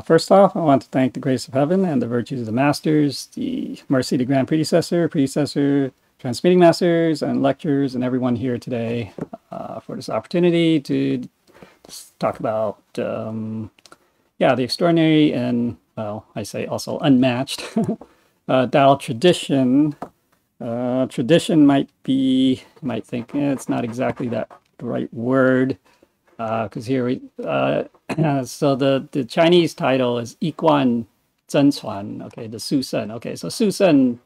Uh, first off, I want to thank the grace of heaven and the virtues of the masters, the mercy the grand predecessor, predecessor, transmitting masters, and lectures, and everyone here today uh, for this opportunity to talk about, um, yeah, the extraordinary and, well, I say also unmatched uh, Tao tradition. Uh, tradition might be, might think eh, it's not exactly that right word because uh, here we, uh, so the, the Chinese title is Yiguan Zhenchuan, okay, the Su Sen. Okay, so Su Sen,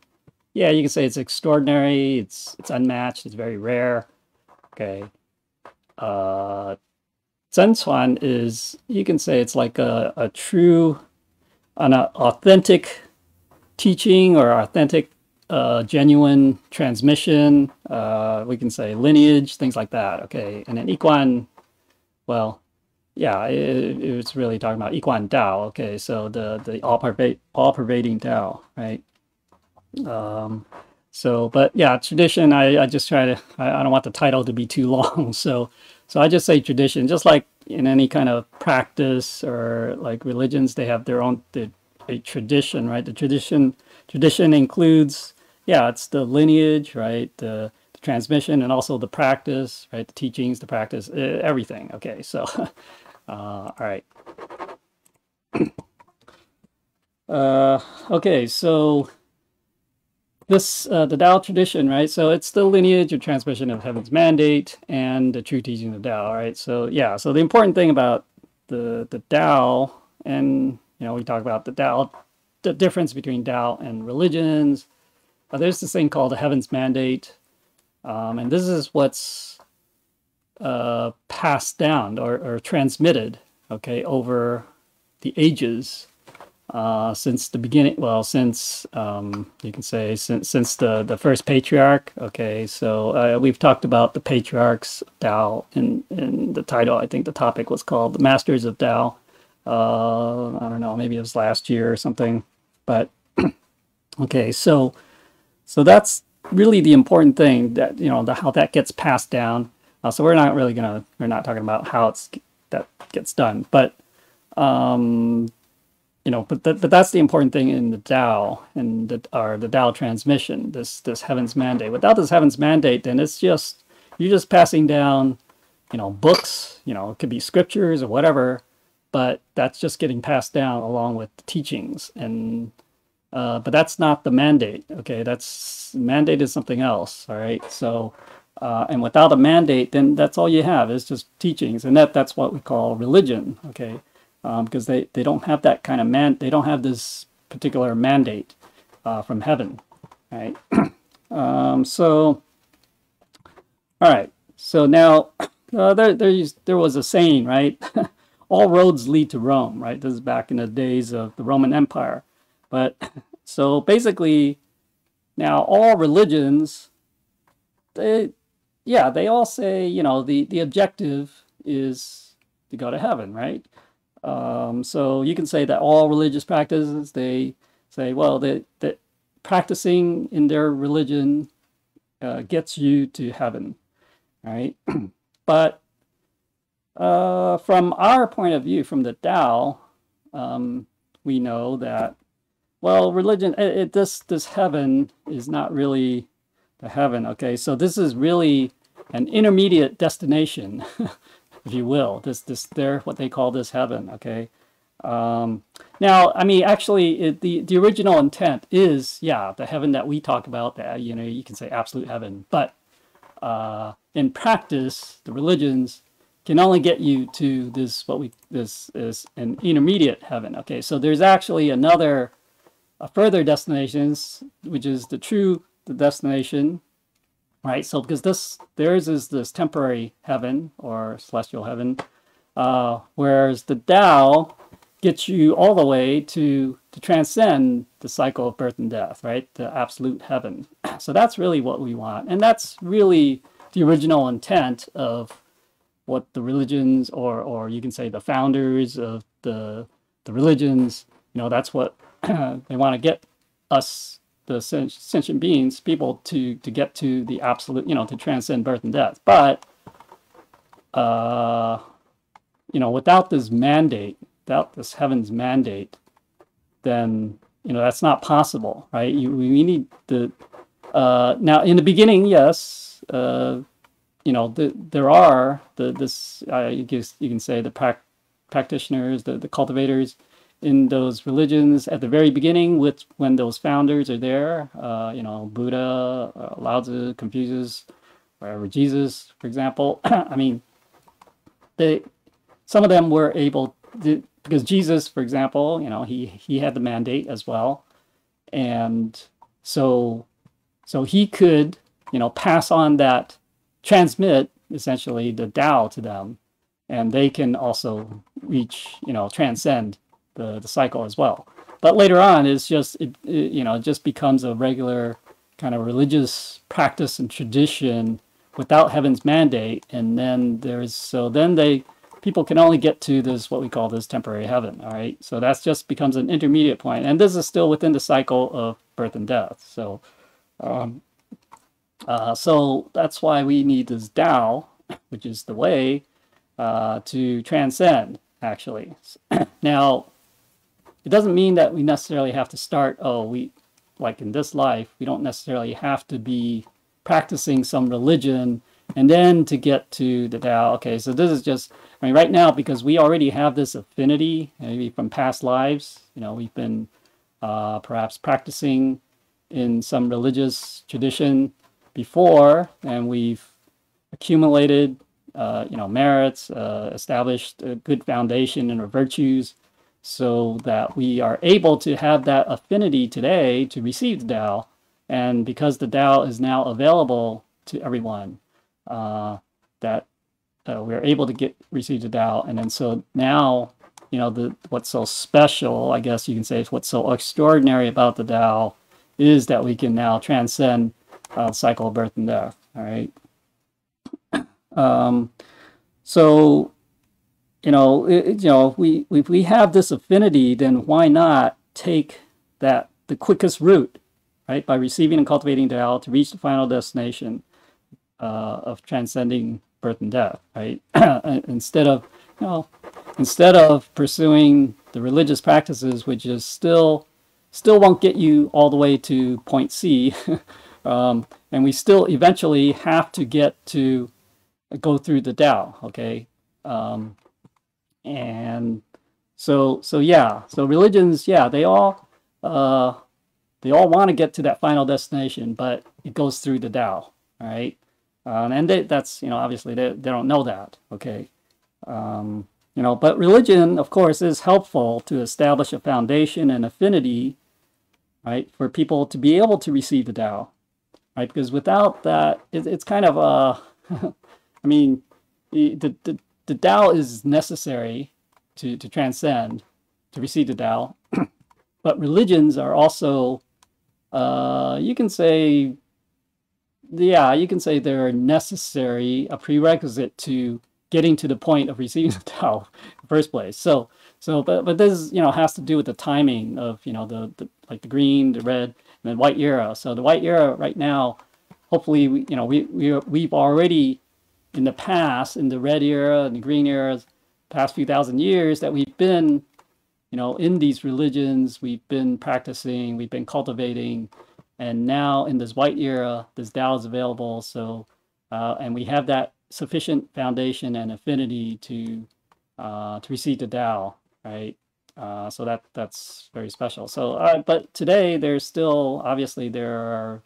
yeah, you can say it's extraordinary, it's it's unmatched, it's very rare. Okay. Uh Zhenchuan is you can say it's like a, a true an authentic teaching or authentic uh, genuine transmission. Uh, we can say lineage, things like that. Okay, and then Yiguan, well, yeah, it, it was really talking about Yiguan Dao. Okay, so the the all pervade all pervading Dao, right? Um, so, but yeah, tradition. I, I just try to. I, I don't want the title to be too long, so so I just say tradition. Just like in any kind of practice or like religions, they have their own the, a tradition, right? The tradition tradition includes yeah, it's the lineage, right? The transmission and also the practice, right? The teachings, the practice, everything. Okay, so Uh, all right. Uh, okay, so this uh, the Tao tradition, right? So it's the lineage or transmission of heaven's mandate and the true teaching of Tao, right? So yeah, so the important thing about the the Tao, and you know, we talk about the Tao, the difference between Tao and religions. Uh, there's this thing called the heaven's mandate, um, and this is what's uh, passed down or, or, transmitted, okay, over the ages uh, since the beginning. Well, since um, you can say since since the the first patriarch. Okay, so uh, we've talked about the patriarchs Tao in in the title. I think the topic was called the Masters of Tao. Uh, I don't know, maybe it was last year or something, but okay, so so that's really the important thing that you know the, how that gets passed down uh, so we're not really gonna we're not talking about how it's that gets done, but um, you know, but th- but that's the important thing in the Tao and the or the Tao transmission. This this heaven's mandate. Without this heaven's mandate, then it's just you're just passing down, you know, books. You know, it could be scriptures or whatever, but that's just getting passed down along with the teachings and. Uh, but that's not the mandate. Okay, that's mandate is something else. All right, so uh, and without a mandate, then that's all you have is just teachings, and that that's what we call religion. Okay, um, because they they don't have that kind of man, they don't have this particular mandate uh, from heaven, right? um, so, all right. So now uh, there there there was a saying, right? all roads lead to Rome, right? This is back in the days of the Roman Empire, but so basically, now all religions they yeah, they all say, you know, the, the objective is to go to heaven, right? Um, so you can say that all religious practices, they say, well, that, that practicing in their religion uh, gets you to heaven, right? but uh, from our point of view, from the Tao, um, we know that, well, religion, it, it, this, this heaven is not really the heaven. Okay, so this is really an intermediate destination, if you will. This, this, they're what they call this heaven. Okay. Um, now, I mean, actually, it, the the original intent is, yeah, the heaven that we talk about. That you know, you can say absolute heaven, but uh, in practice, the religions can only get you to this what we this is an intermediate heaven. Okay, so there's actually another, further destinations, which is the true the destination, right? So because this theirs is this temporary heaven or celestial heaven, uh, whereas the Tao gets you all the way to to transcend the cycle of birth and death, right? The absolute heaven. So that's really what we want, and that's really the original intent of what the religions, or or you can say the founders of the the religions, you know, that's what they want to get us the sentient beings, people, to to get to the absolute, you know, to transcend birth and death. But uh, you know, without this mandate, without this heaven's mandate, then you know that's not possible, right? You, we need the uh, now in the beginning, yes, uh, you know the, there are the this uh, you, guess you can say the pra- practitioners, the the cultivators in those religions at the very beginning, with when those founders are there, uh, you know Buddha, uh, Lao Tzu, Confucius, or Jesus, for example. I mean, they some of them were able to, because Jesus, for example, you know, he he had the mandate as well, and so so he could you know pass on that, transmit essentially the Tao to them, and they can also reach you know transcend the the cycle as well. But later on, it's just it, it you know it just becomes a regular kind of religious practice and tradition without heaven's mandate, and then there's so then they people can only get to this what we call this temporary heaven all right? So that's just becomes an intermediate point. And this is still within the cycle of birth and death. So um, uh, so that's why we need this Tao, which is the way uh, to transcend actually. Now it doesn't mean that we necessarily have to start oh we like in this life we don't necessarily have to be practicing some religion and then to get to the Tao. Okay, so this is just, I mean, right now, because we already have this affinity, maybe from past lives, you know, we've been uh, perhaps practicing in some religious tradition before, and we've accumulated, uh, you know, merits, uh, established a good foundation in our virtues, so that we are able to have that affinity today to receive the Tao. And because the Tao is now available to everyone, uh, that uh, we are able to get receive the Tao, and then so now you know the what's so special, I guess you can say, is what's so extraordinary about the Tao is that we can now transcend uh, cycle of birth and death. All right. Um, so you know, it, you know, we if we have this affinity, then why not take that the quickest route, right, by receiving and cultivating Tao to reach the final destination uh, of transcending birth and death, right? instead of, you know, instead of pursuing the religious practices, which is still still won't get you all the way to point C, um, and we still eventually have to get to go through the Tao, okay? Um, and so so yeah, so religions, yeah, they all uh, they all want to get to that final destination, but it goes through the Tao, right Uh, and they, that's, you know, obviously they, they don't know that, okay? Um, you know, but religion, of course, is helpful to establish a foundation and affinity, right, for people to be able to receive the Tao, right? Because without that, it, it's kind of uh, I mean, the, the, the Tao is necessary to, to transcend, to receive the Tao, but religions are also, uh, you can say, yeah, you can say they're necessary, a prerequisite to getting to the point of receiving the Tao in the first place. So, so, but, but this, you know, has to do with the timing of, you know, the, the like the green, the red, and the white era. So the white era right now, hopefully, we, you know, we, we, we've already in the past, in the red era and the green era, past few thousand years that we've been, you know, in these religions, we've been practicing, we've been cultivating, and now in this white era, this Tao is available. So, uh, and we have that sufficient foundation and affinity to uh, to receive the Tao, right? Uh, so that that's very special. So, uh, but today there's still obviously there are,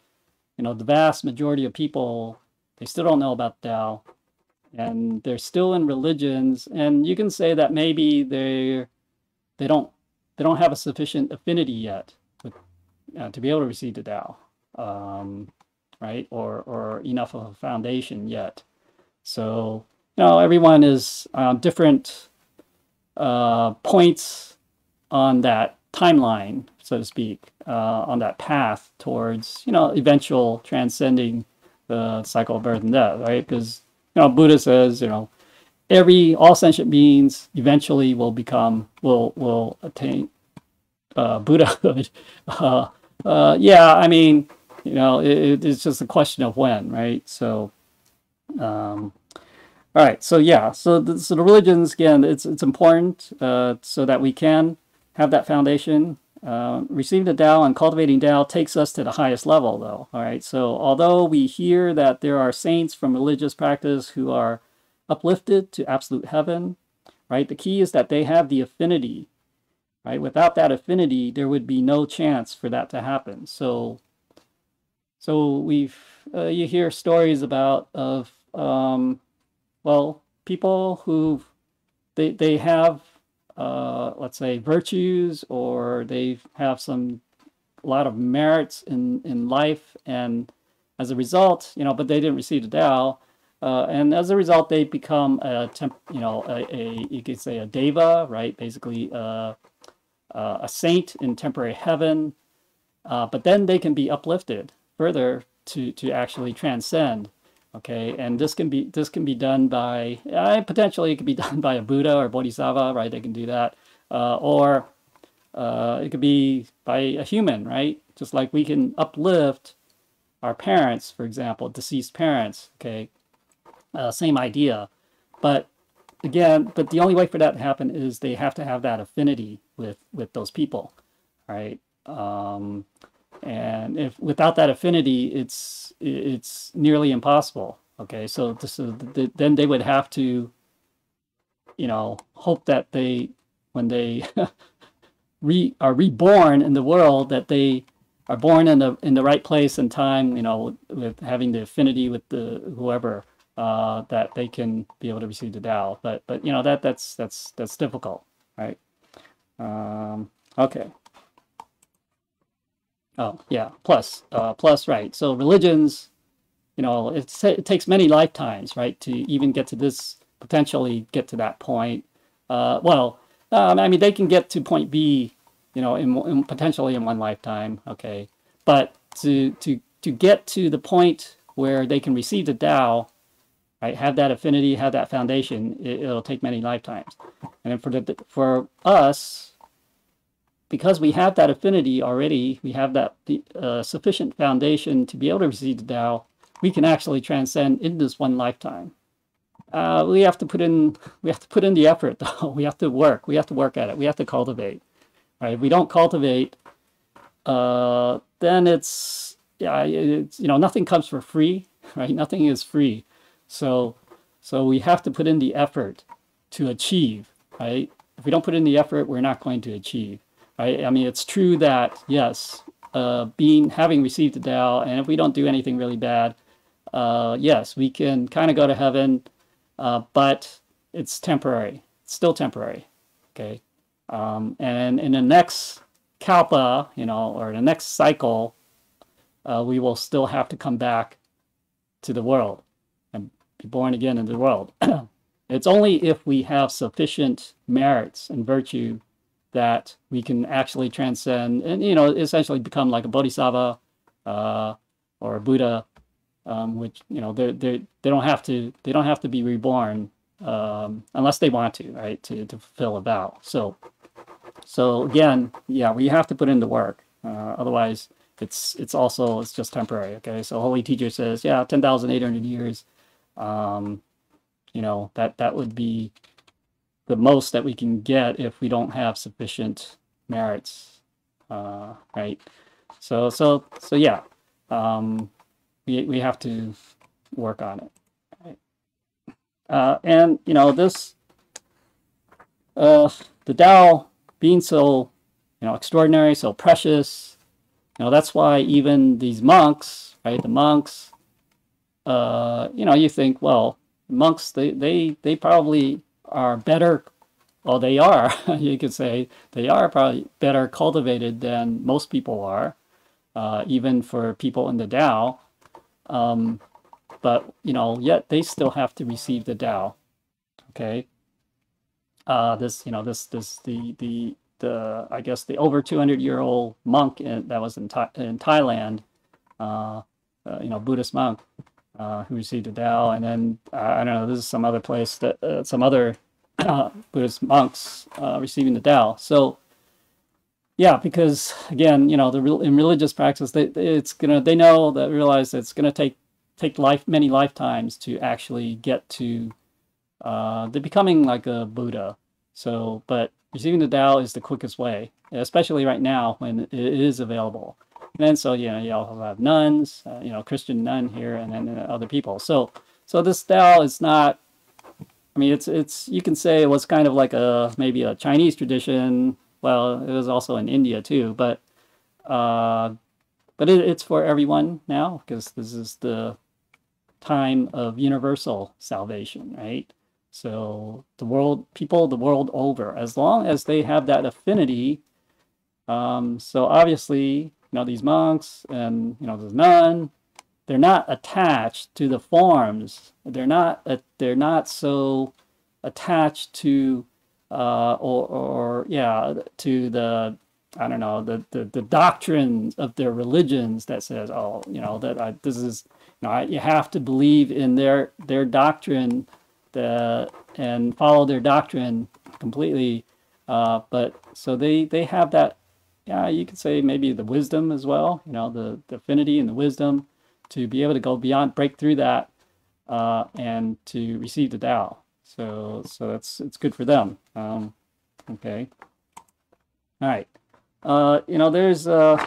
you know, the vast majority of people they still don't know about Tao, and they're still in religions, and you can say that maybe they they don't they don't have a sufficient affinity yet uh, to be able to receive the Tao, um, right? Or or enough of a foundation yet. So you know, everyone is on different uh, points on that timeline, so to speak, uh, on that path towards you know eventual transcending the cycle of birth and death, right? Because you know Buddha says you know every all sentient beings eventually will become will will attain uh, Buddhahood. Uh, uh, yeah, I mean, you know, it, it's just a question of when, right? So, um, all right, so yeah, so the, so the religions again, it's it's important uh, so that we can have that foundation. Uh, receiving the Tao and cultivating Tao takes us to the highest level, though. All right, so although we hear that there are saints from religious practice who are uplifted to absolute heaven, right? The key is that they have the affinity, right? Without that affinity, there would be no chance for that to happen. So, so we've uh, you hear stories about of um, well, people who they they have uh, let's say virtues or they have some a lot of merits in in life and as a result you know but they didn't receive the Tao uh, and as a result they become a temp, you know a, a you could say a deva right? Basically uh, uh, a saint in temporary heaven but then they can be uplifted further to to actually transcend Okay, and this can be this can be done by uh, potentially it could be done by a Buddha or Bodhisattva, right? They can do that, uh, or uh, it could be by a human, right? Just like we can uplift our parents, for example, deceased parents. Okay, uh, same idea, but again, but the only way for that to happen is they have to have that affinity with with those people, right? Um, and if without that affinity it's it's nearly impossible okay? So, uh, the, then they would have to you know hope that they when they re, are reborn in the world that they are born in the in the right place and time you know with having the affinity with the whoever uh, that they can be able to receive the Tao. But but you know that that's that's that's difficult right? Um, okay Oh, yeah, plus, uh, plus, right. So religions, you know, it takes many lifetimes, right, to even get to this, potentially get to that point. Uh, well, um, I mean, they can get to point B, you know, in, in, potentially in one lifetime, okay. But to, to, to get to the point where they can receive the Tao, right, have that affinity, have that foundation, it, will take many lifetimes. And then for, the, for us, because we have that affinity already, we have that uh, sufficient foundation to be able to receive the Tao, we can actually transcend in this one lifetime. Uh, we have to put in we have to put in the effort though. We have to work. We have to work at it. We have to cultivate. Right? If we don't cultivate, uh, then it's yeah, it's you know nothing comes for free. Right? Nothing is free. So so we have to put in the effort to achieve. Right? If we don't put in the effort, we're not going to achieve right? I mean, it's true that yes, uh, being having received the Tao, and if we don't do anything really bad, uh, yes, we can kind of go to heaven, uh, but it's temporary. It's still temporary, okay? Um, and in the next kalpa, you know, or in the next cycle, uh, we will still have to come back to the world and be born again in the world. it's only if we have sufficient merits and virtue that we can actually transcend and you know essentially become like a bodhisattva uh, or a Buddha, um, which you know they they don't have to they don't have to be reborn um, unless they want to right to to fulfill a vow. So so again, yeah, we have to put in the work. Uh, otherwise, it's it's also it's just temporary. Okay, so holy teacher says, yeah, ten thousand eight hundred years. Um, you know that that would be the most that we can get if we don't have sufficient merits, uh, right? So, so, so yeah, um, we, we have to work on it. Right? Uh, and, you know, this, uh, the Tao being so, you know, extraordinary, so precious, you know, that's why even these monks, right, the monks, uh, you know, you think, well, monks, they, they, they probably are better, well, they are, you could say, they are probably better cultivated than most people are, uh, even for people in the Tao. Um, but, you know, yet they still have to receive the Tao. Okay. Uh, this, you know, this, this, the, the, the, I guess the over 200 year old monk in, that was in, in Thailand, uh, uh, you know, Buddhist monk, uh, who received the Tao, and then uh, I don't know. This is some other place that uh, some other uh, Buddhist monks uh, receiving the Tao. So, yeah, because again, you know, the in religious practice, they it's gonna they know that realize it's gonna take take life many lifetimes to actually get to uh, they're becoming like a Buddha. So, but receiving the Tao is the quickest way, especially right now when it is available. And then so you know you also have nuns, uh, you know Christian nun here, and then other people. So so this style is not. I mean, it's it's you can say it was kind of like a maybe a Chinese tradition. Well, it was also in India too, but uh, but it, it's for everyone now because this is the time of universal salvation, right? So the world, people the world over, as long as they have that affinity. Um, so obviously, you know, these monks and you know the nun, they're not attached to the forms. They're not. Uh, they're not so attached to, uh, or or yeah, to the I don't know the the the doctrines of their religions that says, oh, you know, that I, this is, you know, I, you have to believe in their their doctrine the, and follow their doctrine completely. Uh, but so they they have that, yeah, you could say maybe the wisdom as well. You know, the, the affinity and the wisdom to be able to go beyond, break through that, uh, and to receive the Tao. So so that's it's good for them. Um, okay. All right. Uh, you know, there's uh,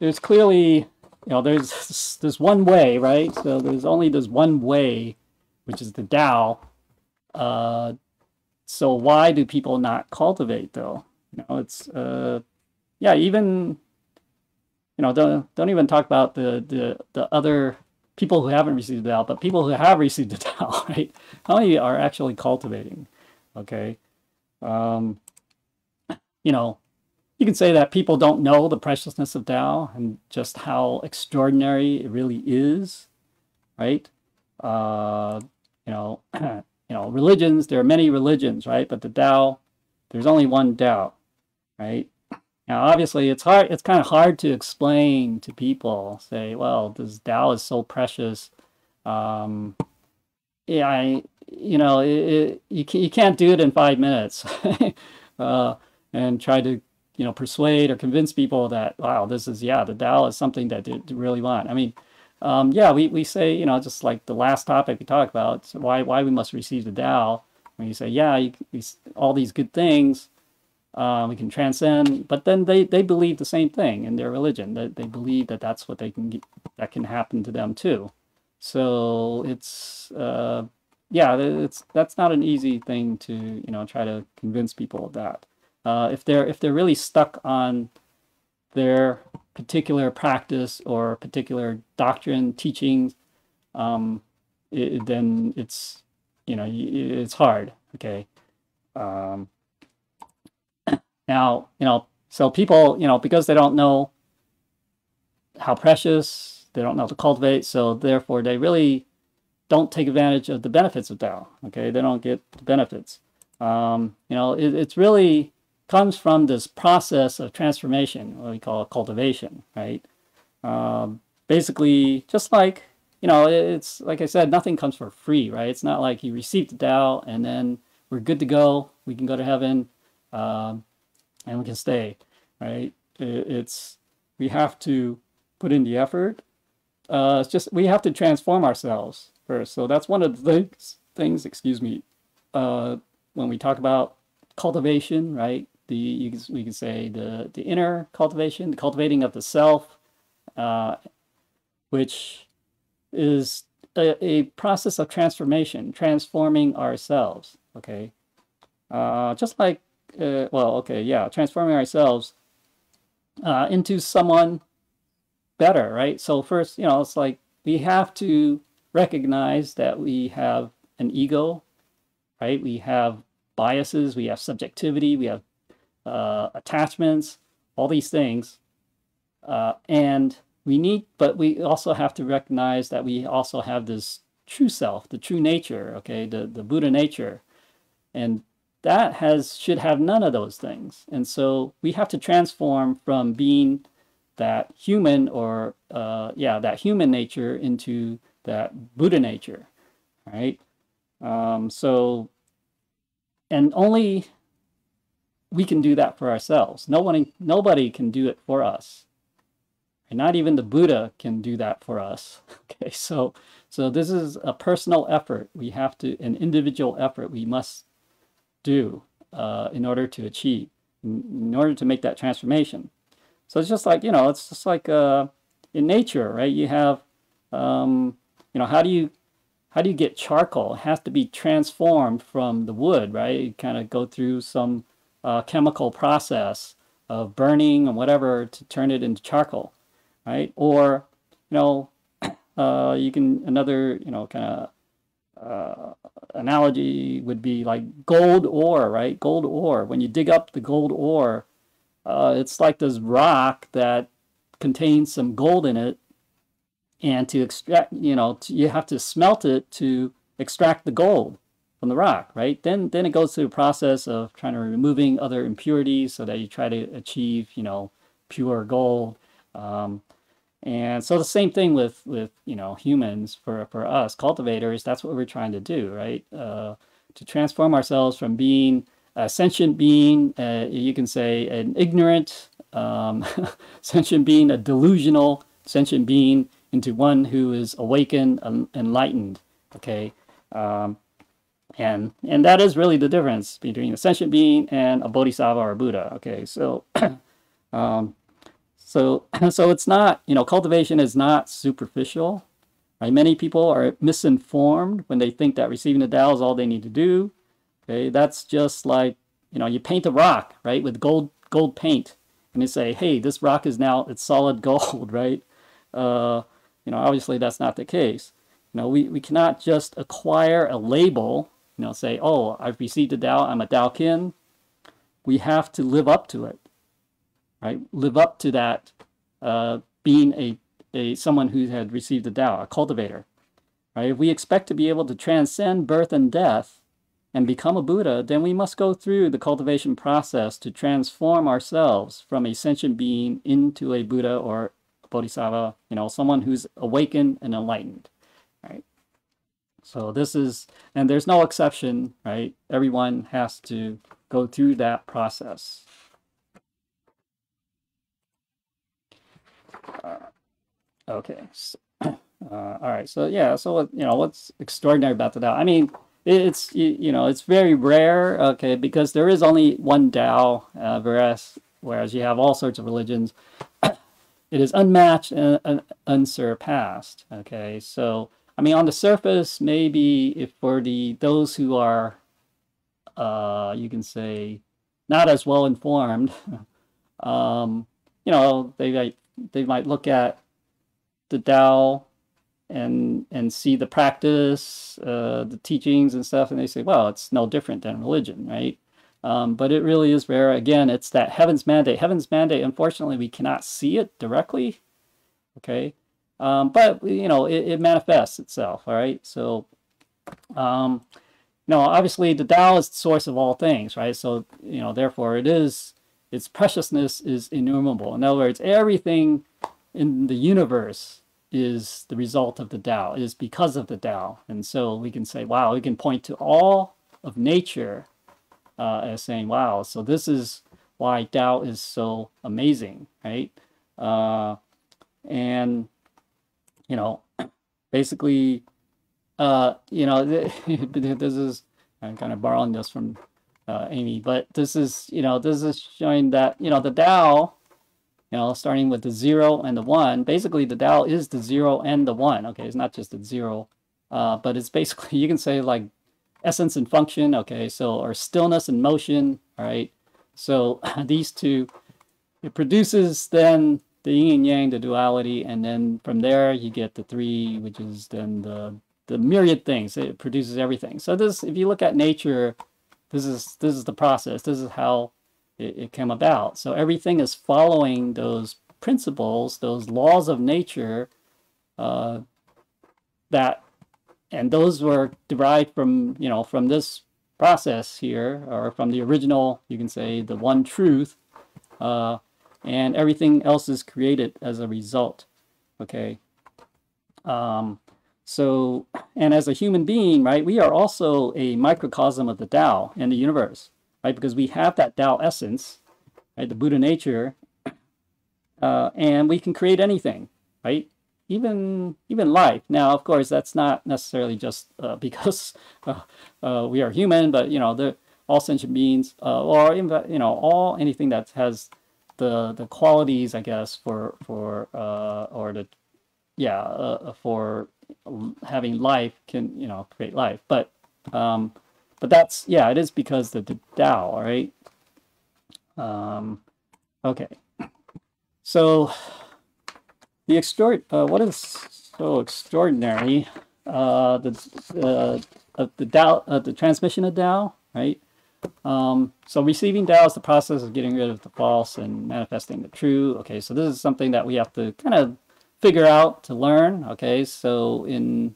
there's clearly you know, there's there's one way, right? So there's only this one way, which is the Tao. Uh, so why do people not cultivate though? You know, it's uh, yeah, even you know, don't don't even talk about the the the other people who haven't received the Tao, but people who have received the Tao, right? How many are actually cultivating? Okay, um, you know, you can say that people don't know the preciousness of Tao and just how extraordinary it really is, right? Uh, you know, you know, religions. There are many religions, right? But the Tao, there's only one Tao, right? Now, obviously, it's hard. It's kind of hard to explain to people. Say, well, this Tao is so precious. Um, yeah, I, you know, it, it, you you can't do it in five minutes, uh, and try to you know persuade or convince people that wow this is yeah the Tao is something that they really want. I mean, um, yeah, we, we say you know just like the last topic we talked about why why we must receive the Tao. When you say yeah, you, you, all these good things uh, we can transcend, but then they they believe the same thing in their religion. That they, they believe that that's what they can get, that can happen to them too. So it's uh, yeah, it's that's not an easy thing to you know try to convince people of that. Uh, if they're if they're really stuck on their particular practice or particular doctrine teachings, um, it, then it's you know it's hard. Okay. Um, now you know so people you know because they don't know how precious they don't know how to cultivate so therefore they really don't take advantage of the benefits of Tao. Okay, they don't get the benefits. Um, you know, it, it's really comes from this process of transformation, what we call cultivation, right? Um, basically, just like, you know, it's like I said, nothing comes for free, right? It's not like you receive the Tao and then we're good to go, we can go to heaven, um, and we can stay, right? It's, we have to put in the effort. Uh, it's just, we have to transform ourselves first. So that's one of the things, things excuse me, uh, when we talk about cultivation, right? The you can, we can say the the inner cultivation, the cultivating of the self, uh, which is a, a, process of transformation, transforming ourselves. Okay, uh, just like uh, well, okay, yeah, transforming ourselves uh, into someone better, right? So first, you know, it's like we have to recognize that we have an ego, right? We have biases, we have subjectivity, we have uh, attachments, all these things. Uh, and we need, but we also have to recognize that we also have this true self, the true nature, okay, the, the Buddha nature. And that has should have none of those things. And so we have to transform from being that human or uh, yeah, that human nature into that Buddha nature, right? Um, so, and only we can do that for ourselves. No one, nobody can do it for us. And not even the Buddha can do that for us. Okay, so so this is a personal effort. We have to an individual effort we must do uh, in order to achieve, in, order to make that transformation. So it's just like you know, it's just like uh, in nature, right? You have um, you know, how do you how do you get charcoal? It has to be transformed from the wood, right? You kind of go through some uh, chemical process of burning and whatever to turn it into charcoal, right? Or, you know, uh, you can, another, you know, kind of uh, analogy would be like gold ore, right? Gold ore. When you dig up the gold ore, uh, it's like this rock that contains some gold in it. And to extract, you know, to, you have to smelt it to extract the gold from the rock, right? Then then it goes through a process of trying to removing other impurities so that you try to achieve, you know, pure gold. Um, and so the same thing with with you know humans for for us cultivators. That's what we're trying to do, right? Uh, to transform ourselves from being a sentient being, uh, you can say an ignorant um, sentient being, a delusional sentient being, into one who is awakened, enlightened. Okay. Um, and and that is really the difference between a sentient being and a bodhisattva or a buddha okay? So um, so so it's not you know cultivation is not superficial right? Many people are misinformed when they think that receiving the Tao is all they need to do okay? That's just like you know you paint a rock right with gold gold paint and you say hey this rock is now it's solid gold right? Uh, you know obviously that's not the case. You know we, we cannot just acquire a label you know, say, oh, I've received the Tao, I'm a Tao kin. We have to live up to it, right? Live up to that uh, being a, a someone who had received the Tao, a cultivator, right? If we expect to be able to transcend birth and death and become a Buddha, then we must go through the cultivation process to transform ourselves from a sentient being into a Buddha or a Bodhisattva, you know, someone who's awakened and enlightened, right? So this is, and there's no exception, right? Everyone has to go through that process. Uh, okay. Uh, all right. So yeah. So what you know? What's extraordinary about the Tao? I mean, it's you, you know it's very rare. Okay, because there is only one Tao, uh, whereas whereas you have all sorts of religions. it is unmatched and unsurpassed. Okay, so I mean, on the surface, maybe if for the those who are, uh, you can say, not as well informed, um, you know, they might they might look at the Tao and and see the practice, uh, the teachings and stuff, and they say, well, it's no different than religion, right? Um, but it really is rare. Again, it's that heaven's mandate. Heaven's mandate. Unfortunately, we cannot see it directly. Okay, um, but you know, it, it, manifests itself. All right. So, um, you know, obviously the Tao is the source of all things, right? So, you know, therefore it is its preciousness is innumerable. In other words, everything in the universe is the result of the Tao, is because of the Tao. And so we can say, wow, we can point to all of nature uh, as saying, wow, so this is why Tao is so amazing, right? Uh, and you know, basically, uh, you know, this is, I'm kind of borrowing this from uh, Amy, but this is, you know, this is showing that, you know, the Tao, you know, starting with the zero and the one, basically the Tao is the zero and the one. Okay, it's not just the zero, uh, but it's basically, you can say like essence and function. Okay, so, or stillness and motion. All right. So these two, it produces then the yin and yang, the duality, and then from there you get the three, which is then the the myriad things. It produces everything. So this, if you look at nature, this is this is the process. This is how it, it came about. So everything is following those principles, those laws of nature, uh, that, and those were derived from you know from this process here, or from the original. You can say the one truth. Uh, and everything else is created as a result. Okay. Um, so, and as a human being, right, we are also a microcosm of the Tao in the universe, right? Because we have that Tao essence, right, the Buddha nature, uh, and we can create anything, right? Even even life. Now, of course, that's not necessarily just uh, because uh, uh, we are human, but you know, the all sentient beings, uh, or you know, all anything that has the the qualities, I guess, for for uh, or the yeah uh, for having life can you know create life, but um, but that's yeah, it is because the, the Tao, right? Um, okay, so the extraord uh, what is so extraordinary? Uh, the uh, the Tao, uh, the transmission of Tao, right? Um, so receiving Tao is the process of getting rid of the false and manifesting the true. Okay, so this is something that we have to kind of figure out to learn. Okay, so in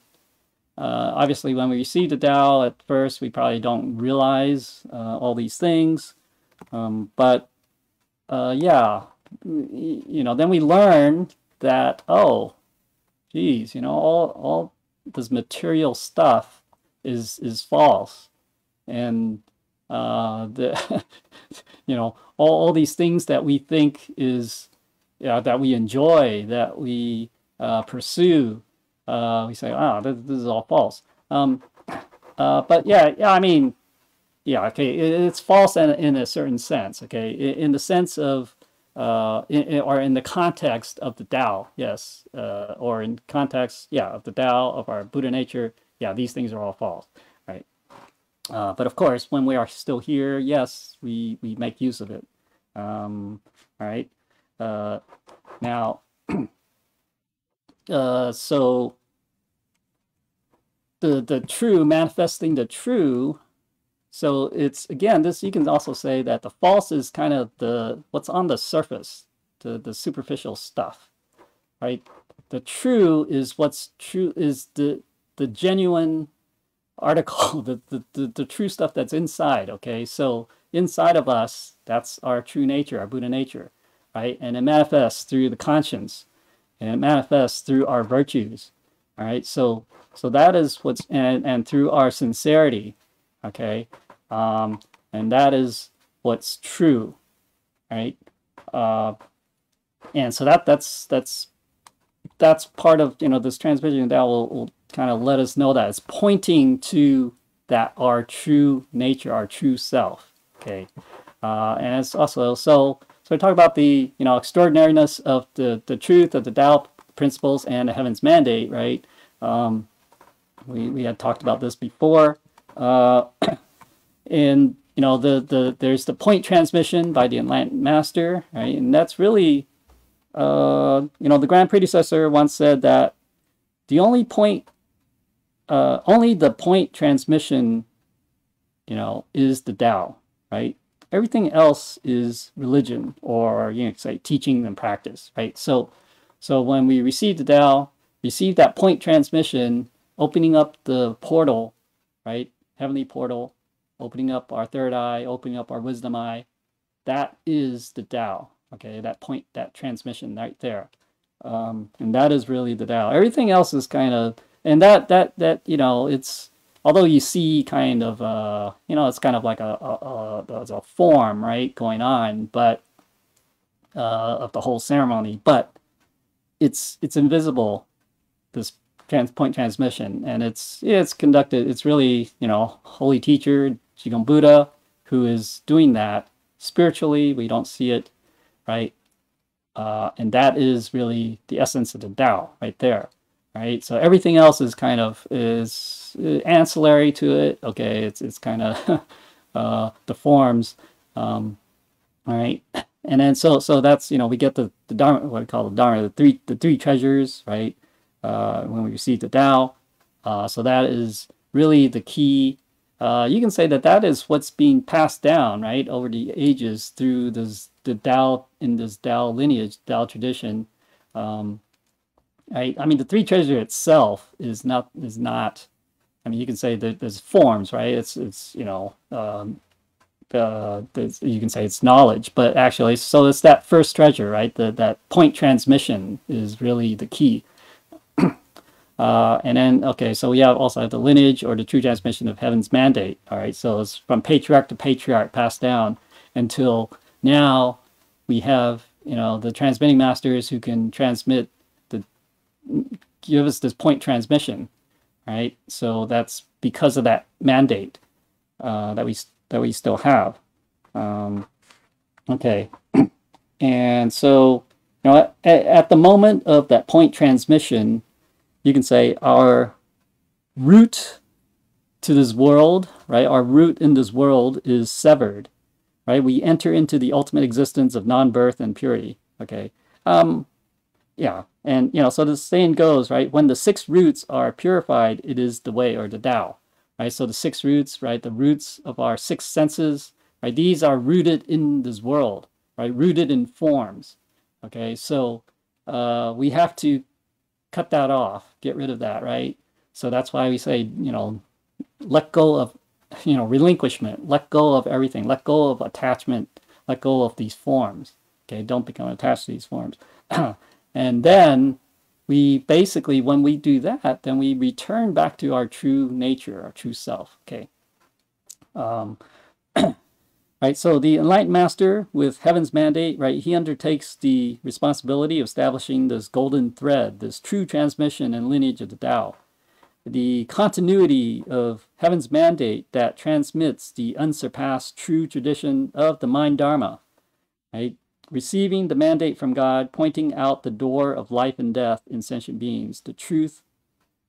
uh, obviously when we receive the Tao at first, we probably don't realize uh, all these things, um, but uh, yeah, you know, then we learn that oh, geez, you know, all all this material stuff is is false, and uh, the you know all, all these things that we think is yeah, that we enjoy that we uh, pursue uh, we say ah this, this is all false um, uh, but yeah yeah I mean yeah okay it, it's false in, in a certain sense okay in, in the sense of uh, in, in, or in the context of the Tao, yes, uh, or in context, yeah, of the Tao of our Buddha nature, yeah, these things are all false. Uh, but of course, when we are still here, yes, we, we make use of it. Um, all right. Uh, now, uh, so the the true manifesting the true. So it's again this you can also say that the false is kind of the what's on the surface, the the superficial stuff, right? The true is what's true is the the genuine article, the, the, the, the, true stuff that's inside, okay? So inside of us, that's our true nature, our Buddha nature, right? And it manifests through the conscience and it manifests through our virtues, all right? So, so that is what's, and, and through our sincerity, okay? Um, and that is what's true, right? Uh, and so that that's that's that's part of you know this transmission that will, will kind of let us know that it's pointing to that our true nature, our true self. Okay, uh, and it's also so. So we talk about the you know extraordinariness of the the truth of the Tao principles and the heaven's mandate, right? Um, we we had talked about this before. Uh, and you know the the there's the point transmission by the enlightened master, right? And that's really uh, you know the grand predecessor once said that the only point uh, only the point transmission, you know, is the Tao, right? Everything else is religion or you know, say teaching and practice, right? So, so when we receive the Tao, receive that point transmission, opening up the portal, right? Heavenly portal, opening up our third eye, opening up our wisdom eye. That is the Tao, okay? That point, that transmission right there. Um, and that is really the Tao. Everything else is kind of and that that that you know it's although you see kind of uh you know it's kind of like a a, a, a form right going on but uh of the whole ceremony but it's it's invisible this trans point transmission. And it's it's conducted it's really you know holy teacher Jigong Buddha who is doing that spiritually. We don't see it right? Uh, and that is really the essence of the Tao right there right? So everything else is kind of is uh, ancillary to it. Okay, it's it's kind of uh, the forms, um, all right. And then so so that's you know we get the the dharma what we call the dharma the three the three treasures right uh, when we receive the Tao. Uh, so that is really the key. Uh, you can say that that is what's being passed down right over the ages through this the Tao in this Tao lineage Tao tradition. Um, Right? I mean, the three treasure itself is not is not. I mean, you can say that there's forms, right? It's it's you know, um, uh, you can say it's knowledge, but actually, so it's that first treasure, right? The that point transmission is really the key. Uh, and then, okay, so we have also have the lineage or the true transmission of heaven's mandate. All right, so it's from patriarch to patriarch passed down until now we have you know the transmitting masters who can transmit give us this point transmission, right? So that's because of that mandate uh, that we that we still have. Um, okay, and so you know at, at the moment of that point transmission, you can say our root to this world, right? Our root in this world is severed, right? We enter into the ultimate existence of non-birth and purity. Okay. Um, yeah, and you know, so the saying goes, right? When the six roots are purified, it is the way or the Tao, right? So the six roots, right? The roots of our six senses, right? These are rooted in this world, right? Rooted in forms. Okay, so uh, we have to cut that off, get rid of that, right? So that's why we say, you know, let go of, you know, relinquishment, let go of everything, let go of attachment, let go of these forms. Okay, don't become attached to these forms. and then we basically, when we do that, then we return back to our true nature, our true self. Okay. Um, right. So the enlightened master with heaven's mandate, right? He undertakes the responsibility of establishing this golden thread, this true transmission and lineage of the Tao the continuity of heaven's mandate that transmits the unsurpassed true tradition of the mind dharma, right? Receiving the mandate from God, pointing out the door of life and death in sentient beings, the truth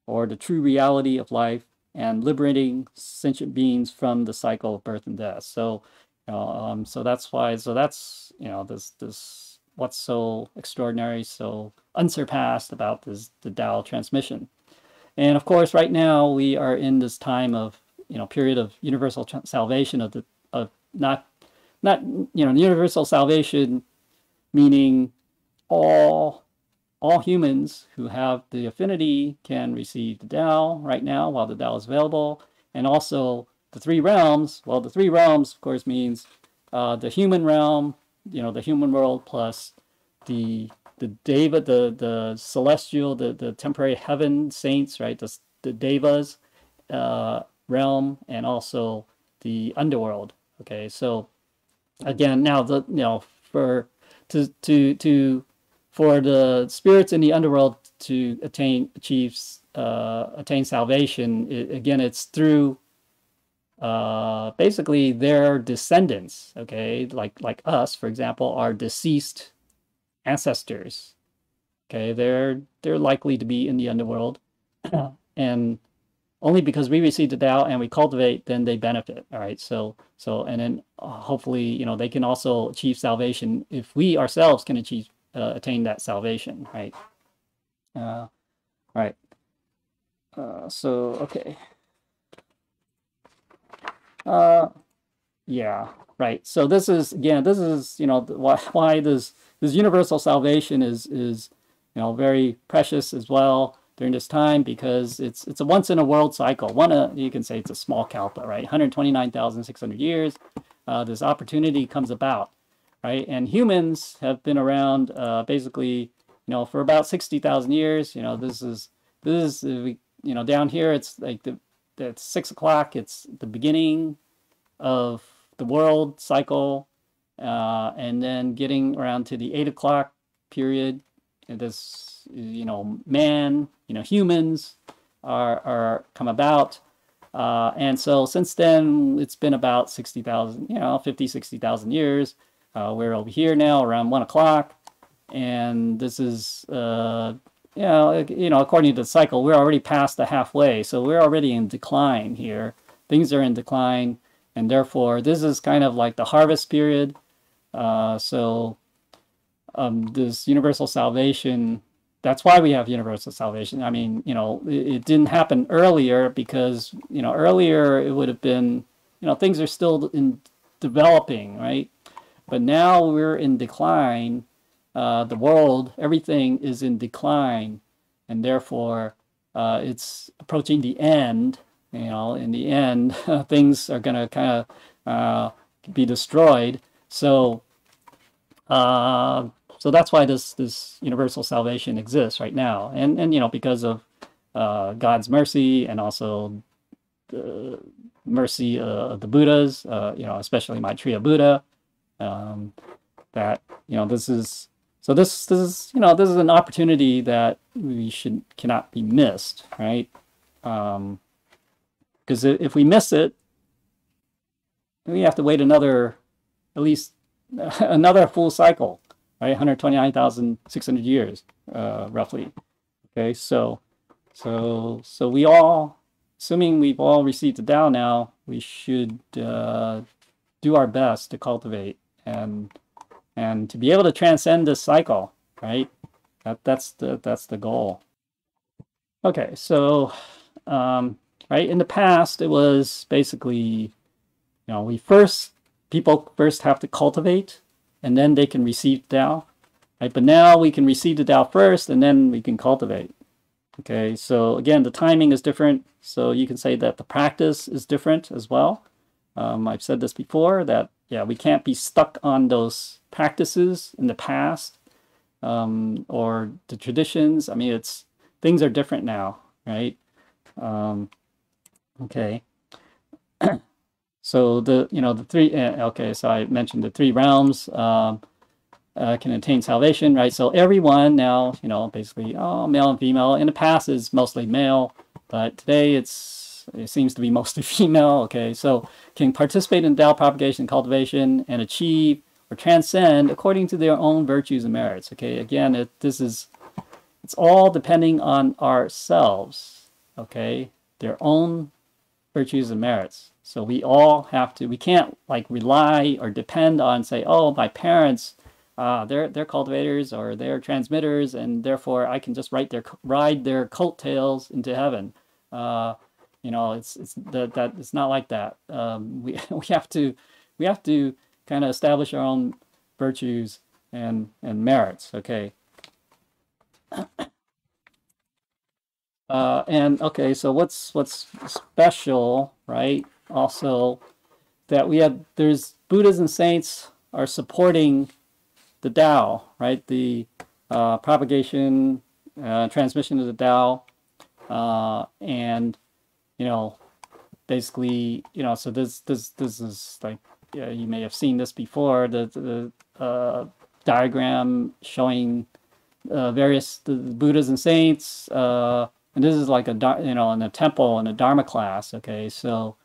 or the true reality of life, and liberating sentient beings from the cycle of birth and death. So, um, so that's why. So that's you know this this what's so extraordinary, so unsurpassed about this the Tao transmission. And of course, right now we are in this time of you know period of universal salvation of the of not not you know universal salvation meaning all all humans who have the affinity can receive the Tao right now while the Tao is available, and also the three realms. Well, the three realms, of course, means uh, the human realm, you know, the human world plus the the deva, the the celestial, the the temporary heaven saints, right? The the devas uh, realm, and also the underworld. Okay, so again, now the you know for to to to for the spirits in the underworld to attain achieve uh, attain salvation, it, again, it's through uh, basically their descendants. Okay, like like us, for example, our deceased ancestors. Okay, they're they're likely to be in the underworld, and only because we receive the Tao and we cultivate, then they benefit. All right, so so and then uh, hopefully you know they can also achieve salvation if we ourselves can achieve uh, attain that salvation. Right. Uh, right. Uh, so okay. Uh, yeah. Right. So this is again. This is you know why why this this universal salvation is is you know very precious as well during this time because it's it's a once in a world cycle. One uh, you can say it's a small kalpa, right? 129,600 years. Uh, this opportunity comes about, right? And humans have been around uh, basically, you know, for about 60,000 years. You know, this is this is uh, you know down here it's like the it's six o'clock. It's the beginning of the world cycle uh, and then getting around to the eight o'clock period, this, you know, man, you know, humans are, are come about. Uh, and so since then, it's been about 60,000, you know, 50, 60,000 years. Uh, we're over here now around one o'clock. And this is, uh, you know, you know, according to the cycle, we're already past the halfway. So we're already in decline here. Things are in decline. And therefore, this is kind of like the harvest period. Uh, so um, this universal salvation, that's why we have universal salvation. I mean, you know, it, it, didn't happen earlier because, you know, earlier it would have been, you know, things are still in developing, right? But now we're in decline. Uh, the world, everything is in decline. And therefore, uh, it's approaching the end. You know, in the end, things are going to kind of uh, be destroyed. So, uh, so that's why this this universal salvation exists right now, and and you know because of uh, God's mercy and also the mercy of the Buddhas, uh, you know, especially Maitreya Buddha, um, that you know this is so this this is you know this is an opportunity that we should cannot be missed, right? Um, because if we miss it, we have to wait another, at least another full cycle, right? 129,600 years, uh, roughly. Okay, so so so we all, assuming we've all received the Tao now, we should uh, do our best to cultivate and and to be able to transcend this cycle, right? That that's the that's the goal. Okay, so um, right in the past, it was basically, you know, we first people first have to cultivate, and then they can receive Tao, right? But now we can receive the Tao first, and then we can cultivate. Okay, so again, the timing is different. So you can say that the practice is different as well. Um, I've said this before that yeah, we can't be stuck on those practices in the past um, or the traditions. I mean, it's things are different now, right? Um, okay. so the you know the three uh, okay, so I mentioned the three realms um, uh, can attain salvation, right? So everyone now, you know, basically, oh, male and female. In the past, is mostly male, but today it's it seems to be mostly female. Okay, so can participate in Tao propagation and cultivation and achieve or transcend according to their own virtues and merits. Okay, again, it, this is, it's all depending on ourselves. Okay, their own virtues and merits. So we all have to, we can't like rely or depend on say, oh, my parents, uh, they're, they're cultivators or they're transmitters and therefore I can just write their, ride their coattails into heaven. Uh, you know, it's it's that that it's not like that. Um, we we have to we have to kind of establish our own virtues and and merits. Okay. Uh, and okay, so what's what's special, right? Also, that we have there's Buddhas and saints are supporting the Tao, right? The uh, propagation, uh, transmission of the Tao, uh, and you know, basically, you know, so this this this is like yeah, you may have seen this before the the uh, diagram showing uh, various the Buddhas and saints, uh, and this is like a you know in a temple in a Dharma class. Okay, so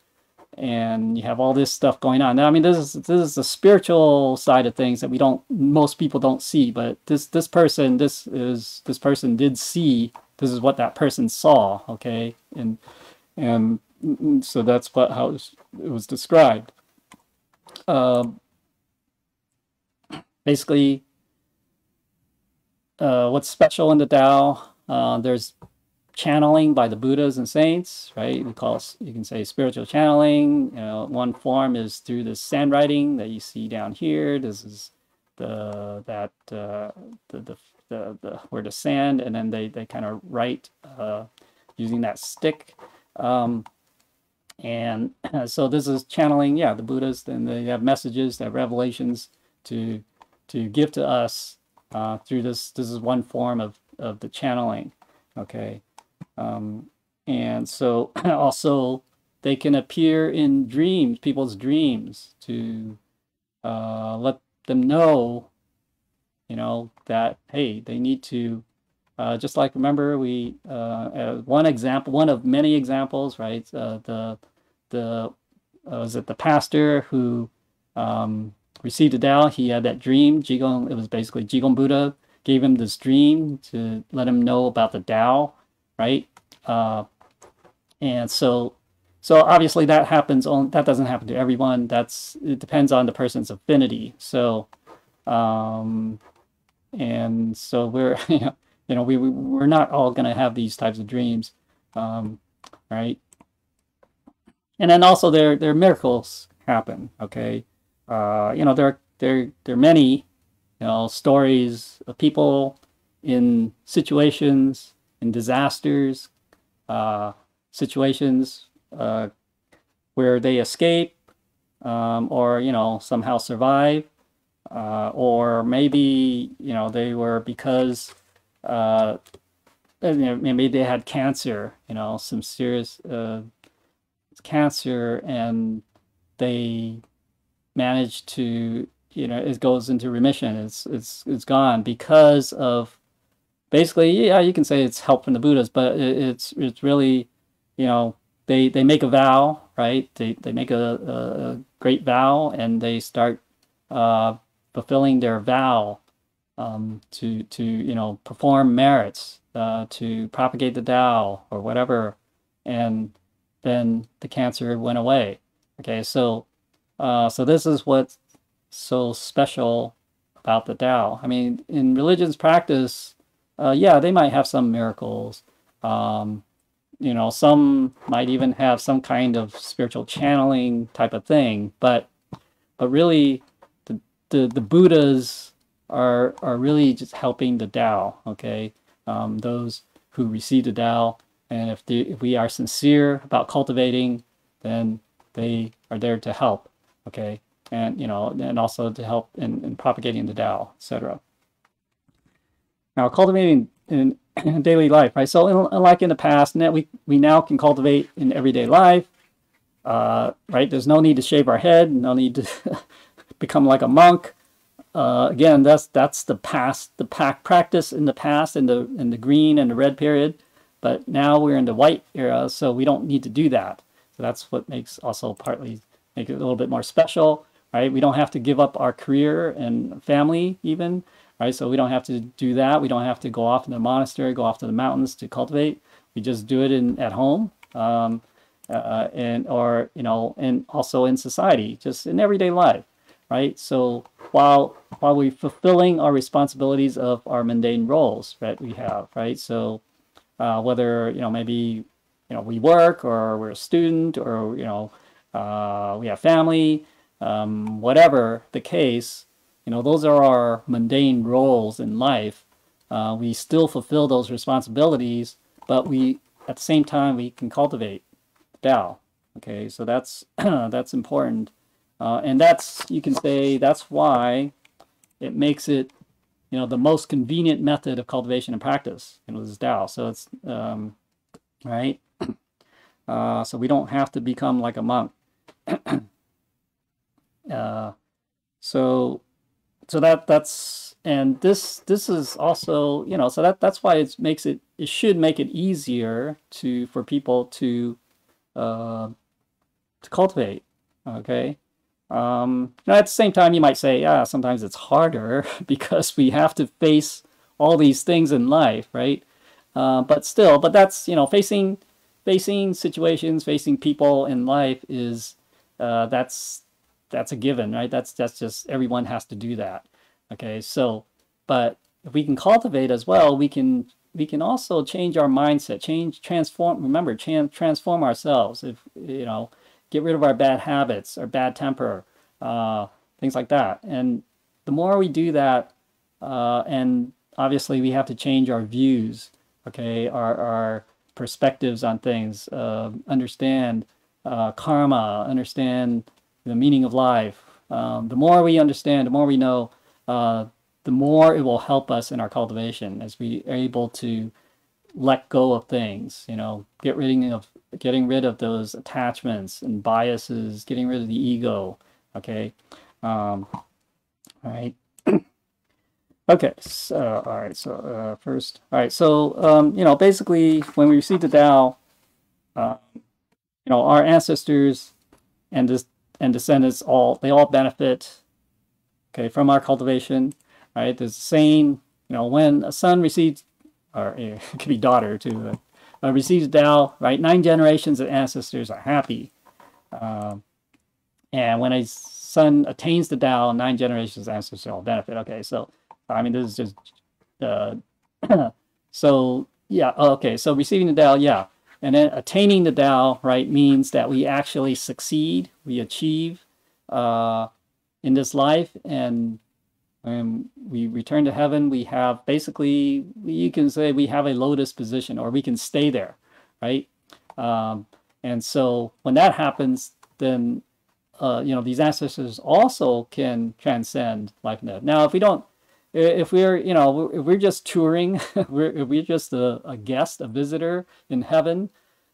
and you have all this stuff going on. Now, I mean, this is this is the spiritual side of things that we don't most people don't see, but this this person this is this person did see. This is what that person saw. Okay, and and so that's what how it was described. Um, basically, uh, what's special in the Tao? Uh, there's channeling by the Buddhas and saints, right? We call you can say spiritual channeling. You know, one form is through the sand writing that you see down here. This is the that uh, the, the the the where the sand, and then they they kind of write uh, using that stick. Um, and so this is channeling, yeah, the Buddhas, and they have messages, they have revelations to to give to us uh, through this. This is one form of of the channeling, okay. Um, and so also they can appear in dreams, people's dreams, to uh, let them know, you know, that hey, they need to uh, just like remember we uh, one example, one of many examples, right? Uh, the the uh, was it the pastor who um, received a Tao? He had that dream. Jigong, it was basically Jigong Buddha gave him this dream to let him know about the Tao, right? Uh, and so, so obviously that happens on that doesn't happen to everyone. That's it depends on the person's affinity. So, um, and so we're you know we, we we're not all going to have these types of dreams, um, right? And then also there there miracles happen. Okay, uh, you know there there there are many, you know, stories of people in situations in disasters, uh, situations uh, where they escape um, or you know somehow survive, uh, or maybe you know they were because uh, maybe they had cancer, you know, some serious uh, cancer, and they managed to, you know it goes into remission. It's it's it's gone because of basically yeah you can say it's help from the Buddhas, but it, it's it's really you know they they make a vow right they they make a, a great vow and they start uh, fulfilling their vow um, to to you know perform merits uh, to propagate the Tao or whatever, and then the cancer went away. Okay, so uh, so this is what's so special about the Tao. I mean, in religion's practice, uh, yeah, they might have some miracles. Um, you know, some might even have some kind of spiritual channeling type of thing, but but really, the the, the Buddhas are are really just helping the Tao. Okay, um, those who receive the Tao, and if if we are sincere about cultivating, then they are there to help. Okay, and you know, and also to help in, in propagating the Tao, etc. Now, cultivating in, daily life, right? So, in, like in the past, we we now can cultivate in everyday life. Uh, right? There's no need to shave our head, no need to become like a monk. Uh, again, that's that's the past, the pack practice in the past, in the in the green and the red period. But now we're in the white era, so we don't need to do that. So that's what makes also partly make it a little bit more special, right? We don't have to give up our career and family even, right? So we don't have to do that. We don't have to go off in the monastery, go off to the mountains to cultivate. We just do it in at home, um, uh, and or you know, and also in society, just in everyday life right? So while while we're fulfilling our responsibilities of our mundane roles that we have, right? So uh, whether you know maybe you know we work or we're a student or you know uh, we have family, um, whatever the case, you know those are our mundane roles in life. Uh, we still fulfill those responsibilities, but we at the same time we can cultivate Tao. Okay, so that's that's important uh, and that's, you can say, that's why it makes it, you know, the most convenient method of cultivation and practice, you know, this Tao. So it's, um, right? Uh, so we don't have to become like a monk. uh, so, so that, that's, and this, this is also, you know, so that, that's why it makes it, it should make it easier to, for people to, uh, to cultivate, okay? Um, now at the same time, you might say, yeah, sometimes it's harder because we have to face all these things in life, right? Uh, but still, but that's you know, facing facing situations, facing people in life is uh, that's that's a given, right? That's that's just everyone has to do that. Okay, so but if we can cultivate as well, we can we can also change our mindset, change, transform. Remember, transform ourselves. If you know get rid of our bad habits, our bad temper, uh, things like that. And the more we do that, uh, and obviously we have to change our views, okay, our, our perspectives on things, uh, understand uh, karma, understand the meaning of life. Um, the more we understand, the more we know, uh, the more it will help us in our cultivation as we are able to let go of things, you know, get rid of getting rid of those attachments and biases, getting rid of the ego. Okay. Um, all right. okay. So, all right. So uh, first, all right. So, um, you know, basically when we receive the Tao, uh, you know, our ancestors and this and descendants all, they all benefit, okay, from our cultivation, right? There's a saying, you know, when a son receives, or it could be daughter too, uh, receives Tao, right? Nine generations of ancestors are happy. Um, and when a son attains the Tao, nine generations of ancestors all benefit. Okay, so I mean, this is just, uh, so yeah, okay, so receiving the Tao, yeah. And then attaining the Tao, right, means that we actually succeed, we achieve uh, in this life, and when we return to heaven, we have basically, you can say we have a lotus position or we can stay there, right? Um, and so when that happens, then, uh, you know, these ancestors also can transcend life and death. Now, if we don't, if we're, you know, if we're just touring, we're, if we're just a, a, guest, a visitor in heaven,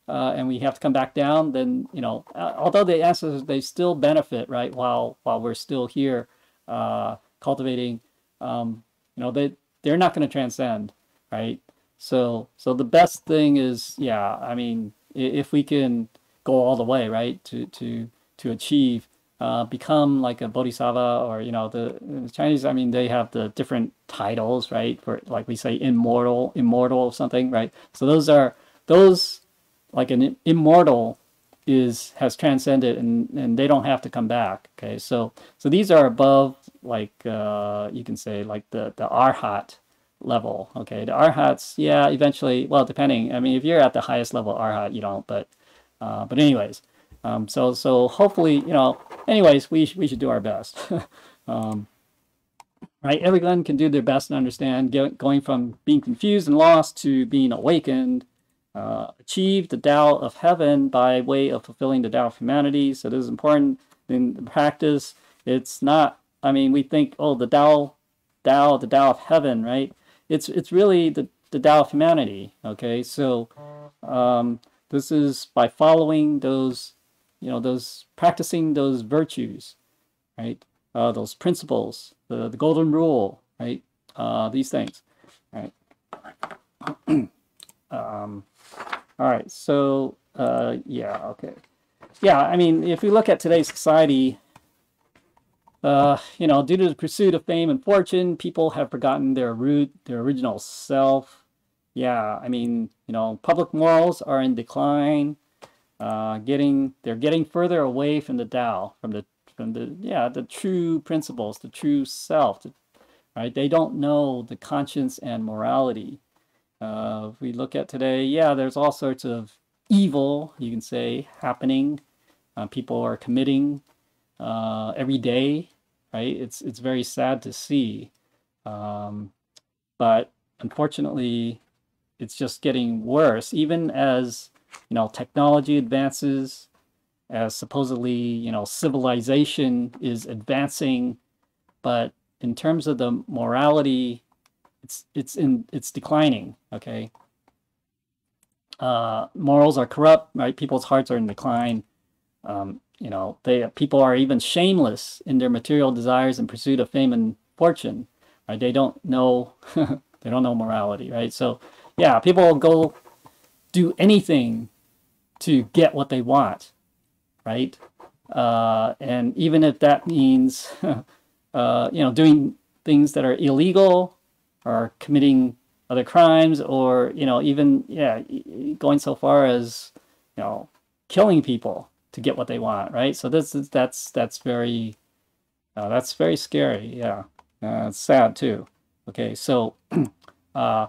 uh, and we have to come back down, then, you know, uh, although the ancestors, they still benefit, right, while, while we're still here, uh, cultivating, um, you know, they they're not going to transcend, right? So so the best thing is, yeah, I mean, if we can go all the way, right, to to to achieve uh, become like a bodhisattva or you know the, Chinese I mean they have the different titles right? For like we say immortal immortal or something right? So those are those like an immortal is has transcended and and they don't have to come back okay? So so these are above like uh, you can say like the the arhat level okay? The arhats yeah eventually well depending. I mean if you're at the highest level arhat you don't but uh, but anyways um, so so hopefully, you know, anyways, we, sh we should do our best. um, right? Everyone can do their best and understand get, going from being confused and lost to being awakened, uh, achieve the Tao of heaven by way of fulfilling the Tao of humanity. So this is important in the practice. It's not, I mean, we think, oh, the Tao, Tao, the Tao of heaven, right? It's, it's really the, the Tao of humanity, okay? So um, this is by following those you know, those practicing those virtues, right? Uh, those principles, the, the golden rule, right? Uh, these things, right? um, all right, so uh, yeah, okay. Yeah, I mean, if we look at today's society, uh, you know, due to the pursuit of fame and fortune, people have forgotten their root, their original self. Yeah, I mean, you know, public morals are in decline uh, getting they're getting further away from the Tao, from the from the yeah the true principles, the true self, right? They don't know the conscience and morality. Uh, if we look at today, yeah, there's all sorts of evil you can say happening. Uh, people are committing uh, every day, right? It's it's very sad to see, um, but unfortunately, it's just getting worse. Even as you know, technology advances, as supposedly, you know, civilization is advancing, but in terms of the morality, it's it's in it's declining. Okay. Uh, morals are corrupt, right? People's hearts are in decline. Um, you know, they people are even shameless in their material desires and pursuit of fame and fortune. Right? They don't know they don't know morality, right? So, yeah, people go do anything to get what they want, right? Uh, and even if that means, uh, you know, doing things that are illegal or committing other crimes or, you know, even, yeah, going so far as, you know, killing people to get what they want, right? So this is, that's, that's very, uh, that's very scary. Yeah. Uh, it's sad too. Okay. So, uh,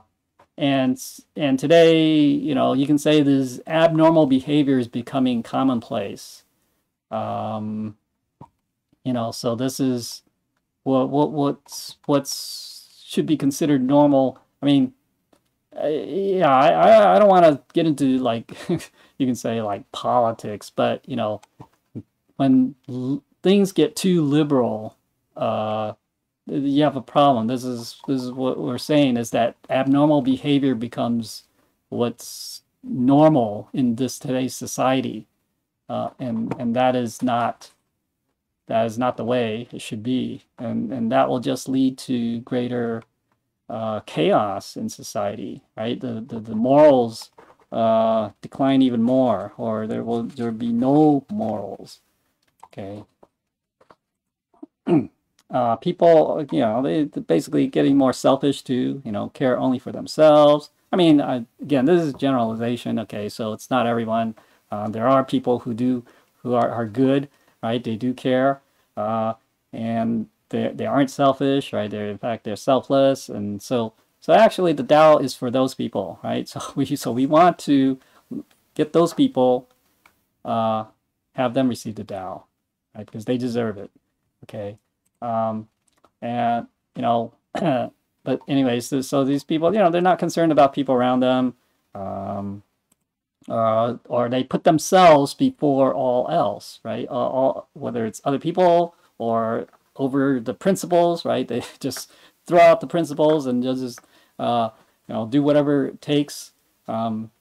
and and today you know you can say this abnormal behavior is becoming commonplace. Um you know so this is what what what's what's should be considered normal. I mean uh, yeah i i don't want to get into like you can say like politics but you know when things get too liberal uh you have a problem. This is this is what we're saying is that abnormal behavior becomes what's normal in this today's society, uh, and and that is not that is not the way it should be, and and that will just lead to greater uh, chaos in society, right? The the, the morals uh, decline even more, or there will there be no morals. Okay. uh, people, you know, they basically getting more selfish to, you know, care only for themselves. I mean, I, again, this is generalization. Okay, so it's not everyone. Uh, there are people who do, who are, are good, right? They do care, uh, and they they aren't selfish, right? They're in fact they're selfless, and so so actually the Tao is for those people, right? So we so we want to get those people, uh, have them receive the Tao, right? Because they deserve it. Okay. Um, and, you know, but anyways, so, so, these people, you know, they're not concerned about people around them. Um, uh, or they put themselves before all else, right? Uh, all, whether it's other people or over the principles, right? They just throw out the principles and just, uh, you know, do whatever it takes um,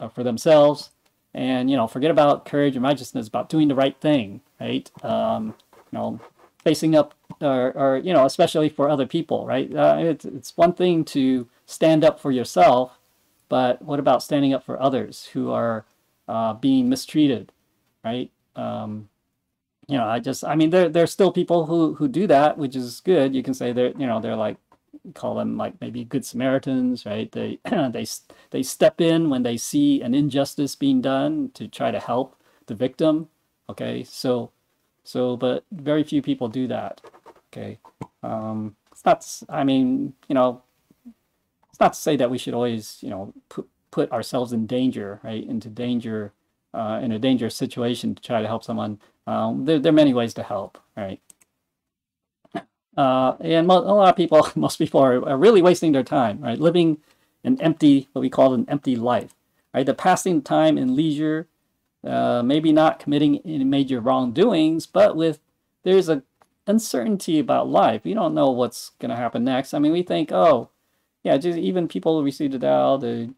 uh, for themselves, and you know, forget about courage and righteousness, about doing the right thing, right? Um, you know, facing up or, or you know especially for other people right? Uh, it's, it's one thing to stand up for yourself but what about standing up for others who are uh, being mistreated right? Um, you know i just i mean there there's still people who who do that which is good. You can say they're you know they're like call them like maybe good samaritans right? They they they step in when they see an injustice being done to try to help the victim okay? So so but very few people do that okay um it's not i mean you know it's not to say that we should always you know put put ourselves in danger right into danger uh, in a dangerous situation to try to help someone um, there, there are many ways to help right uh, and a lot of people, most people are, are, really wasting their time, right? Living an empty, what we call an empty life, right? The passing time in leisure, uh, maybe not committing any major wrongdoings, but with there's a uncertainty about life. We don't know what's going to happen next. I mean, we think, oh, yeah, just even people who receive the Tao, they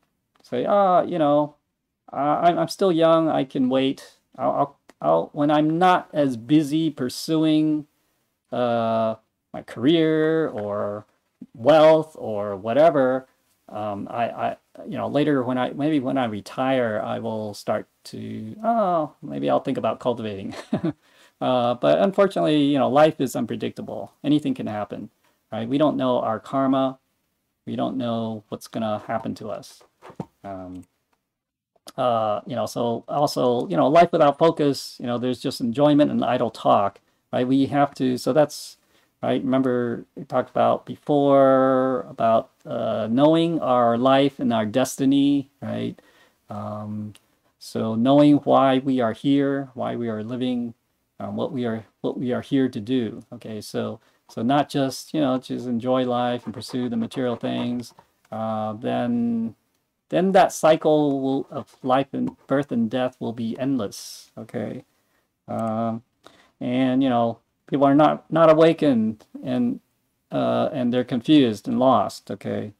say, ah, oh, you know, I'm, I'm still young. I can wait. I'll, I'll, I'll when I'm not as busy pursuing, uh, my career or wealth or whatever, um, I, I, you know, later when I, maybe when I retire, I will start to, oh, maybe I'll think about cultivating. uh, but unfortunately, you know, life is unpredictable. Anything can happen, right? We don't know our karma. We don't know what's going to happen to us. Um, uh, you know, so also, you know, life without focus, you know, there's just enjoyment and idle talk, right? We have to, so that's, right? Remember we talked about before about uh, knowing our life and our destiny, right? Um, so knowing why we are here, why we are living, um, what we are what we are here to do. Okay, so so not just you know just enjoy life and pursue the material things. Uh, then then that cycle will, of life and birth and death will be endless. Okay, um, and you know people are not not awakened and uh, and they're confused and lost. Okay,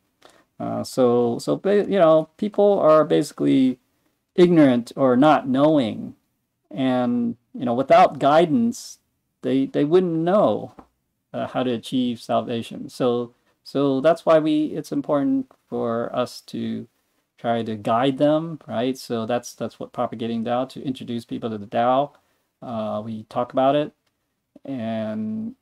uh, so so you know people are basically ignorant or not knowing, and you know without guidance, they they wouldn't know uh, how to achieve salvation. So so that's why we it's important for us to try to guide them, right? So that's that's what propagating Tao to introduce people to the Tao. Uh, we talk about it and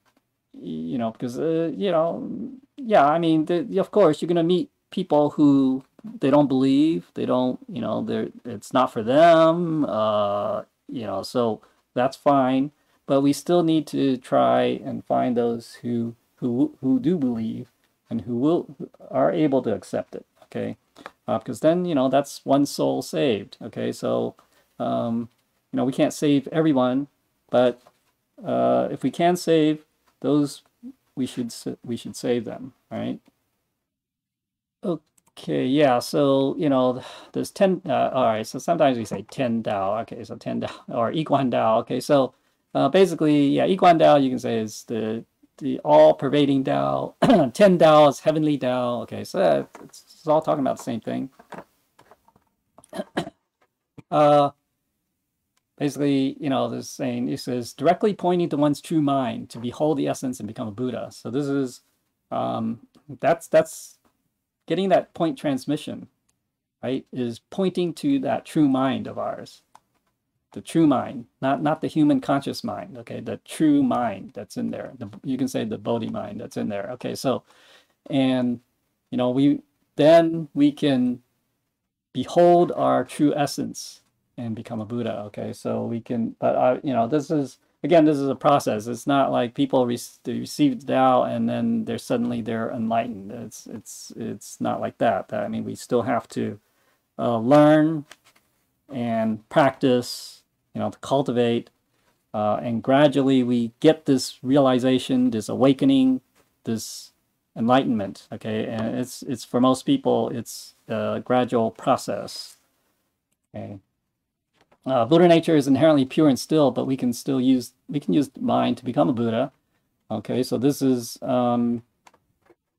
you know because uh, you know yeah i mean the, of course you're going to meet people who they don't believe they don't you know they're it's not for them uh you know so that's fine. But we still need to try and find those who who who do believe and who will are able to accept it okay? Uh, because then you know that's one soul saved okay? So um you know we can't save everyone but uh, if we can save those, we should we should save them, right? Okay, yeah. So you know, there's ten. Uh, all right. So sometimes we say Tian Dao. Okay, so Tian Dao or Yiguan Dao. Okay, so uh, basically, yeah, Yiguan Dao you can say is the the all-pervading Dao. Tian Dao is heavenly Dao. Okay, so it's, it's all talking about the same thing. uh, basically, you know, this saying, it says, directly pointing to one's true mind to behold the essence and become a Buddha. So this is, um, that's, that's getting that point transmission, right, is pointing to that true mind of ours. The true mind, not not the human conscious mind, okay, the true mind that's in there. The, you can say the Bodhi mind that's in there. Okay, so, and, you know, we, then we can behold our true essence and become a Buddha. Okay, so we can, but uh, you know, this is again, this is a process. It's not like people re- receive Tao and then they're suddenly they're enlightened. It's it's it's not like that. I mean, we still have to uh, learn and practice. You know, to cultivate, uh, and gradually we get this realization, this awakening, this enlightenment. Okay, and it's it's for most people, it's a gradual process. Okay. Uh, Buddha nature is inherently pure and still, but we can still use we can use mind to become a Buddha. Okay, so this is um,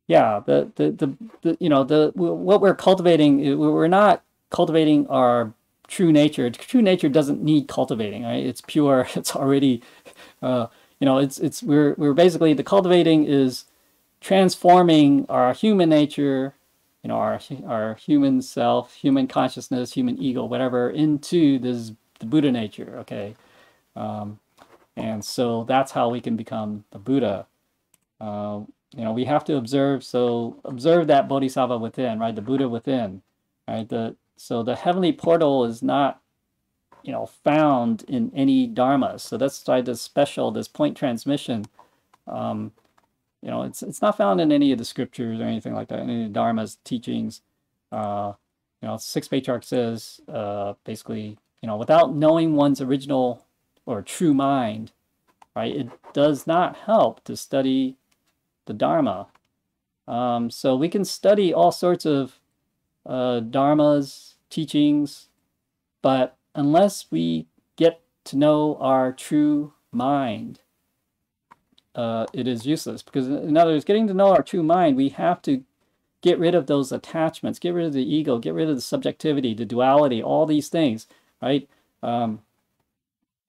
yeah, the, the the the you know the what we're cultivating. We're not cultivating our true nature. True nature doesn't need cultivating. Right? It's pure. It's already uh, you know, it's it's we're we're basically the cultivating is transforming our human nature, you know, our our human self, human consciousness, human ego, whatever, into this the Buddha nature. Okay, um, and so that's how we can become the Buddha. Uh, you know, we have to observe. So observe that Bodhisattva within, right? The Buddha within, right? The so the heavenly portal is not you know, found in any dharma. So that's why this special, this point transmission, um, you know, it's it's not found in any of the scriptures or anything like that, any of the dharma's teachings. Uh, you know, Six Patriarch says uh, basically, you know, without knowing one's original or true mind, right, it does not help to study the Dharma. Um, so we can study all sorts of uh, dharmas, teachings, but unless we get to know our true mind, uh, it is useless. Because in other words, getting to know our true mind, we have to get rid of those attachments, get rid of the ego, get rid of the subjectivity, the duality, all these things, right? Um,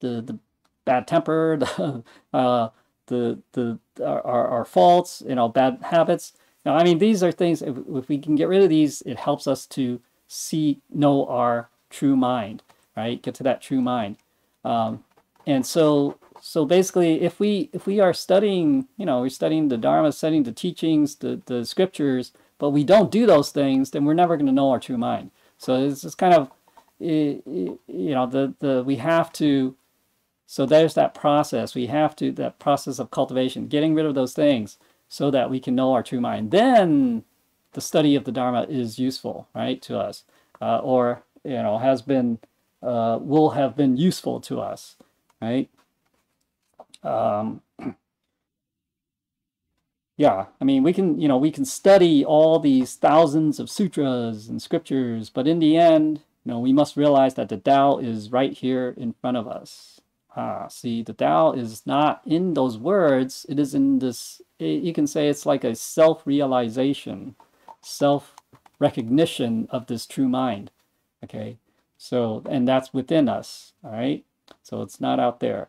the the bad temper, the uh, the the our, our faults, you know, bad habits. Now, I mean, these are things. If, if we can get rid of these, it helps us to see know our true mind right? Get to that true mind. Um, and so, so basically, if we if we are studying, you know, we're studying the Dharma, studying the teachings, the the scriptures, but we don't do those things, then we're never going to know our true mind. So it's just kind of, you know, the the we have to. So there's that process. We have to that process of cultivation, getting rid of those things, so that we can know our true mind. Then the study of the Dharma is useful, right, to us, uh, or you know, has been uh, will have been useful to us, right? Um, yeah, I mean, we can, you know, we can study all these thousands of sutras and scriptures, but in the end, you know, we must realize that the Tao is right here in front of us. Ah, see, the Tao is not in those words. It is in this, you can say it's like a self-realization, self-recognition of this true mind. Okay, so, and that's within us, all right? So it's not out there.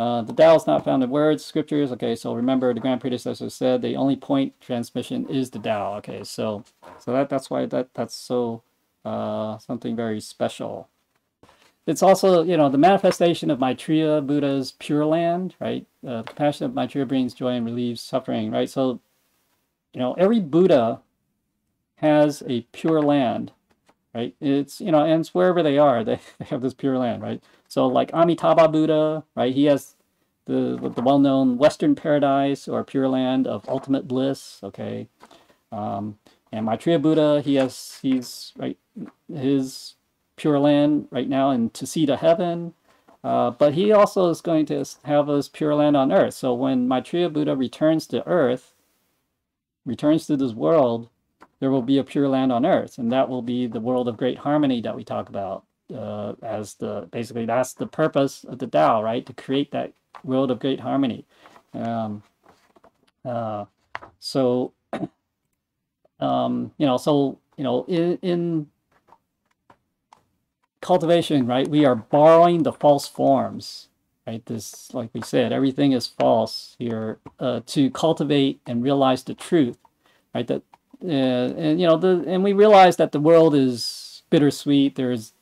Uh, the Tao is not found in words, scriptures. Okay, so remember the grand predecessor said the only point transmission is the Tao. Okay, so so that that's why that that's so uh, something very special. It's also you know the manifestation of Maitreya Buddha's Pure Land, right? Uh, the compassion of Maitreya brings joy and relieves suffering, right? So you know every Buddha has a pure land right? It's, you know, and it's wherever they are, they, they have this pure land, right? So like Amitabha Buddha, right? He has the, the well-known Western paradise or pure land of ultimate bliss, okay? Um, and Maitreya Buddha, he has, he's, right, his pure land right now in Tusita heaven, uh, but he also is going to have his pure land on earth. So when Maitreya Buddha returns to earth, returns to this world, there will be a pure land on earth, and that will be the world of great harmony that we talk about. Uh, as the basically that's the purpose of the Tao, right? To create that world of great harmony. Um, uh, so, um, you know, so you know, in, in cultivation, right, we are borrowing the false forms, right? This, like we said, everything is false here uh, to cultivate and realize the truth, right? That and you know the and we realize that the world is bittersweet. There's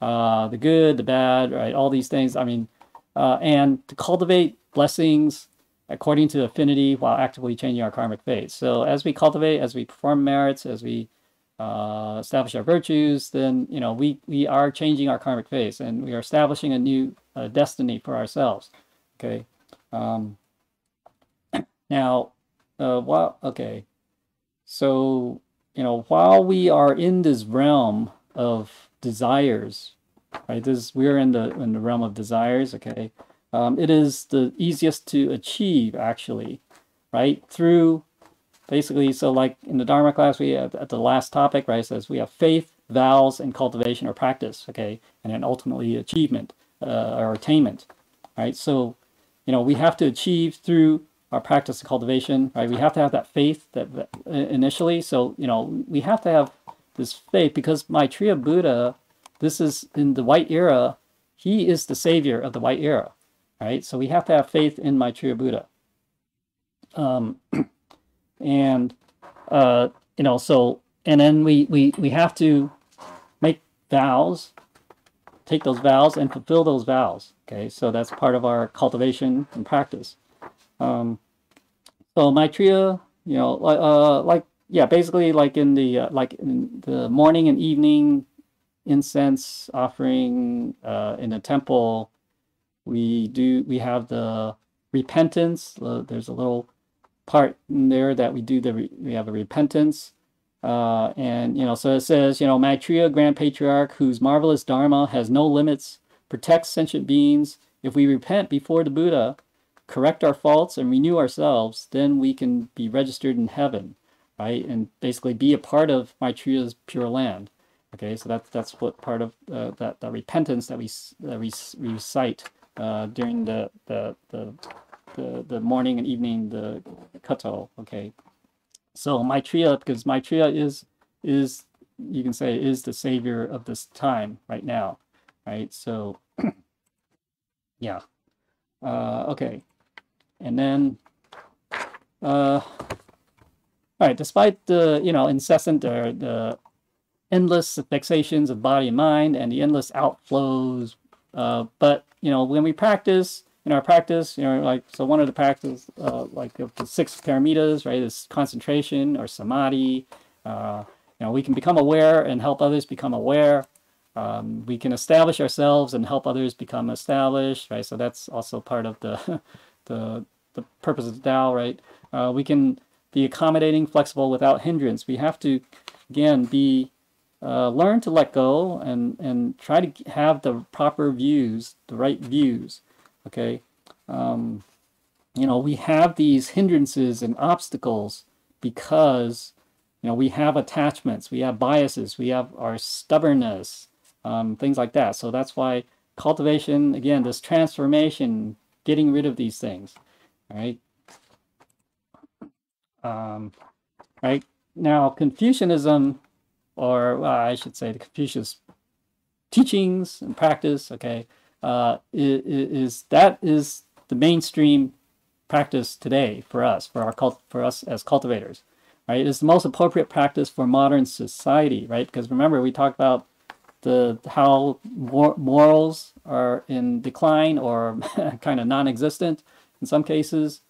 uh, the good, the bad, right? All these things. I mean, uh, and to cultivate blessings according to affinity while actively changing our karmic fate. So as we cultivate, as we perform merits, as we uh, establish our virtues, then you know we we are changing our karmic phase and we are establishing a new destiny for ourselves. Okay. Um, now, uh, well, okay. So, you know, while we are in this realm of desires, right? This we're in the in the realm of desires, okay? Um, it is the easiest to achieve actually, right? Through basically, so like in the Dharma class, we have at the last topic, right? Says we have faith, vows, and cultivation or practice, okay, and then ultimately achievement uh, or attainment, right? So, you know, we have to achieve through our practice of cultivation, right? We have to have that faith that, that initially. So, you know, we have to have this faith because Maitreya Buddha, this is in the white era, he is the savior of the white era. right? So we have to have faith in Maitreya Buddha. Um, and uh, you know, so and then we we we have to make vows, take those vows and fulfill those vows. Okay, so that's part of our cultivation and practice. Um, so Maitreya, you know, uh, like yeah, basically like in the uh, like in the morning and evening incense offering uh, in the temple, we do we have the repentance. Uh, there's a little part in there that we do the we have a repentance. Uh, and you know, so it says, you know, Maitreya, Grand Patriarch, whose marvelous Dharma has no limits, protects sentient beings. If we repent before the Buddha, correct our faults, and renew ourselves, then we can be registered in heaven right? And basically be a part of Maitreya's Pure Land. Okay, so that's that's what part of uh, that repentance that we that we recite uh, during the the, the the the morning and evening the kato. Okay, so Maitreya because Maitreya is is you can say is the savior of this time right now, right? So yeah, uh, okay, and then uh, all right, despite the, you know, incessant or the endless vexations of body and mind and the endless outflows, uh, but, you know, when we practice, in our practice, you know, like, so one of the practice, uh, like the six paramitas, right, is concentration or samadhi. Uh, you know, we can become aware and help others become aware. Um, we can establish ourselves and help others become established, right? So that's also part of the, the, the purpose of the Tao, right? Uh, we can be accommodating, flexible without hindrance. We have to, again, be uh, learn to let go and and try to have the proper views, the right views. Okay, um, you know we have these hindrances and obstacles because you know we have attachments, we have biases, we have our stubbornness, um, things like that. So that's why cultivation, again, this transformation, getting rid of these things. Right. Um, right now, Confucianism, or well, I should say, the Confucius teachings and practice, okay, uh, is, is that is the mainstream practice today for us, for our cult, for us as cultivators, right? It's the most appropriate practice for modern society, right? Because remember, we talked about the how morals are in decline or kind of non-existent in some cases.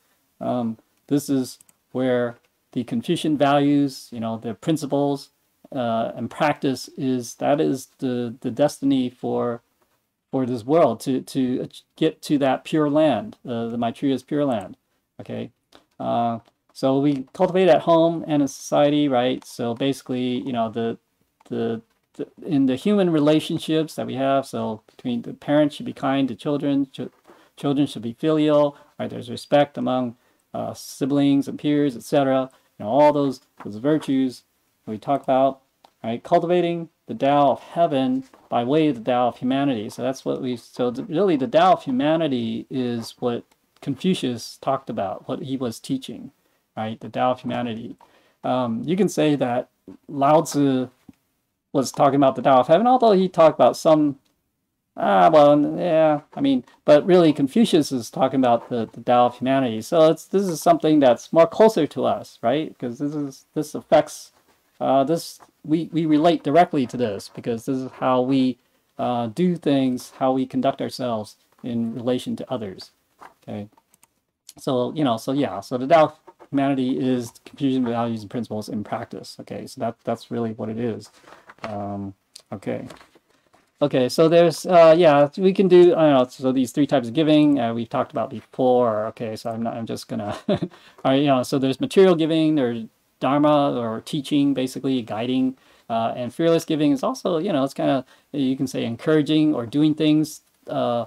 Um, this is where the Confucian values, you know, the principles uh, and practice is that is the the destiny for for this world to to get to that pure land, uh, the Maitreya's pure land. Okay, uh, so we cultivate at home and in society, right? So basically, you know, the the in the human relationships that we have, so between the parents should be kind to children, ch children should be filial, right? There's respect among uh, siblings and peers, etc. You know, all those those virtues we talk about, right? Cultivating the Tao of heaven by way of the Tao of humanity. So that's what we. So really, the Tao of humanity is what Confucius talked about, what he was teaching, right? The Tao of humanity. Um, you can say that Lao Tzu was talking about the Tao of heaven, although he talked about some Ah, well, yeah. I mean, but really, Confucius is talking about the, the Tao of humanity. So it's this is something that's more closer to us, right? Because this is this affects uh, this. We we relate directly to this because this is how we uh, do things, how we conduct ourselves in relation to others. Okay. So you know, so yeah, so the Tao of humanity is Confucian values and principles in practice. Okay, so that that's really what it is. Um, okay. Okay, so there's, uh, yeah, we can do, I don't know, so these three types of giving uh, we've talked about before. Okay, so I'm not, I'm just gonna, all right, you know, so there's material giving, there's dharma or teaching, basically guiding, uh, and fearless giving is also, you know, it's kind of, you can say encouraging or doing things uh,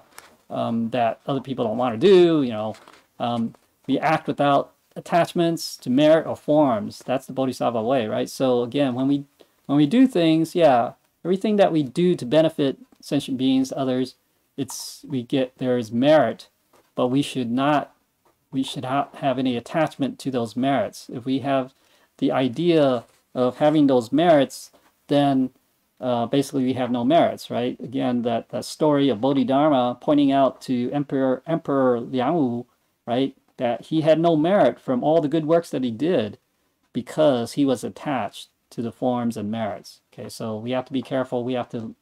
um, that other people don't want to do, you know. Um, we act without attachments to merit or forms. That's the Bodhisattva way, right? So again, when we when we do things, yeah, everything that we do to benefit sentient beings, others, it's we get there is merit, but we should not we should not have any attachment to those merits. If we have the idea of having those merits, then uh, basically we have no merits, right? Again, that, that story of Bodhidharma pointing out to Emperor Emperor Liang right, that he had no merit from all the good works that he did because he was attached to the forms and merits. Okay, so we have to be careful. We have to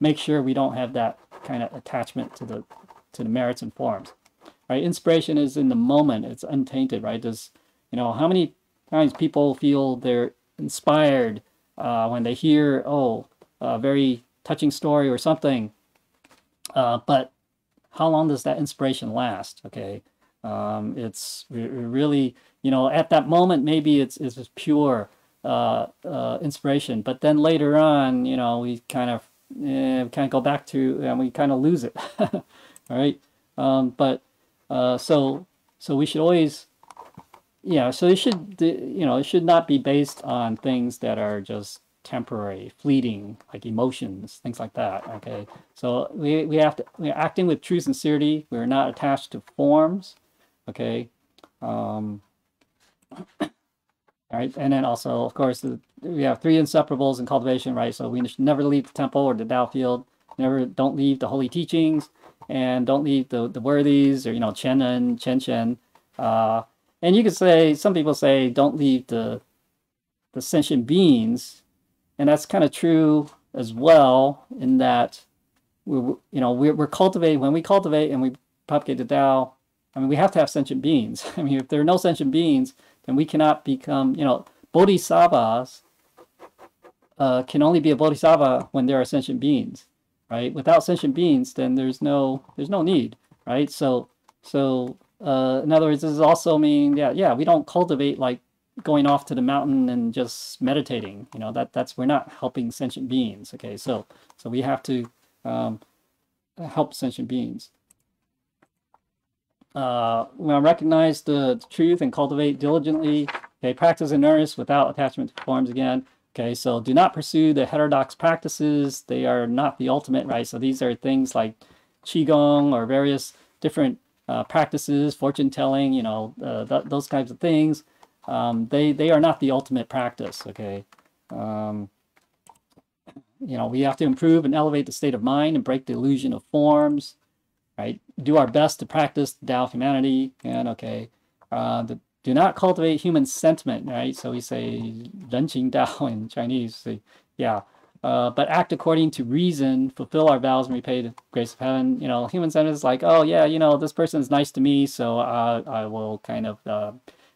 make sure we don't have that kind of attachment to the to the merits and forms. Right? Inspiration is in the moment. It's untainted, right? Does you know how many times people feel they're inspired uh, when they hear, oh, a very touching story or something. Uh, but how long does that inspiration last? Okay, um, it's really, you know, at that moment maybe it's it's pure uh, uh, inspiration, but then later on, you know, we kind of eh, kind of go back to and we kind of lose it. All right, um, but uh, so so we should always yeah, so it should, you know, it should not be based on things that are just temporary, fleeting, like emotions, things like that. Okay, so we, we have to, we're acting with true sincerity. We're not attached to forms. Okay, um, right, and then also, of course, the, we have three inseparables in cultivation, right? So we should never leave the temple or the Tao field. Never, don't leave the holy teachings, and don't leave the the worthies or you know Chen and Chen Chen. Uh, and you could say, some people say, don't leave the, the sentient beings. And that's kind of true as well in that we you know, we're, we're cultivating, when we cultivate and we propagate the Tao, I mean, we have to have sentient beings. I mean, if there are no sentient beings, then we cannot become, you know, bodhisattvas uh, can only be a bodhisattva when there are sentient beings, right? Without sentient beings, then there's no there's no need, right? So so uh, in other words, this is also mean, yeah, yeah, we don't cultivate like going off to the mountain and just meditating. You know, that that's we're not helping sentient beings. Okay, so so we have to um, help sentient beings. Uh, we recognize the truth and cultivate diligently. Okay, practice in earnest without attachment to forms again. Okay, so do not pursue the heterodox practices. They are not the ultimate, right? So these are things like qigong or various different uh, practices, fortune telling, you know, uh, th those kinds of things, um, they, they are not the ultimate practice, okay? Um, you know, we have to improve and elevate the state of mind and break the illusion of forms, right? Do our best to practice the Tao of humanity, and okay, uh, the, do not cultivate human sentiment, right? So we say 人情 Dao in Chinese, so, yeah, uh, but act according to reason, fulfill our vows, and repay the grace of heaven. You know, human sentiment is like, oh yeah, you know, this person is nice to me, so uh, I will kind of, uh,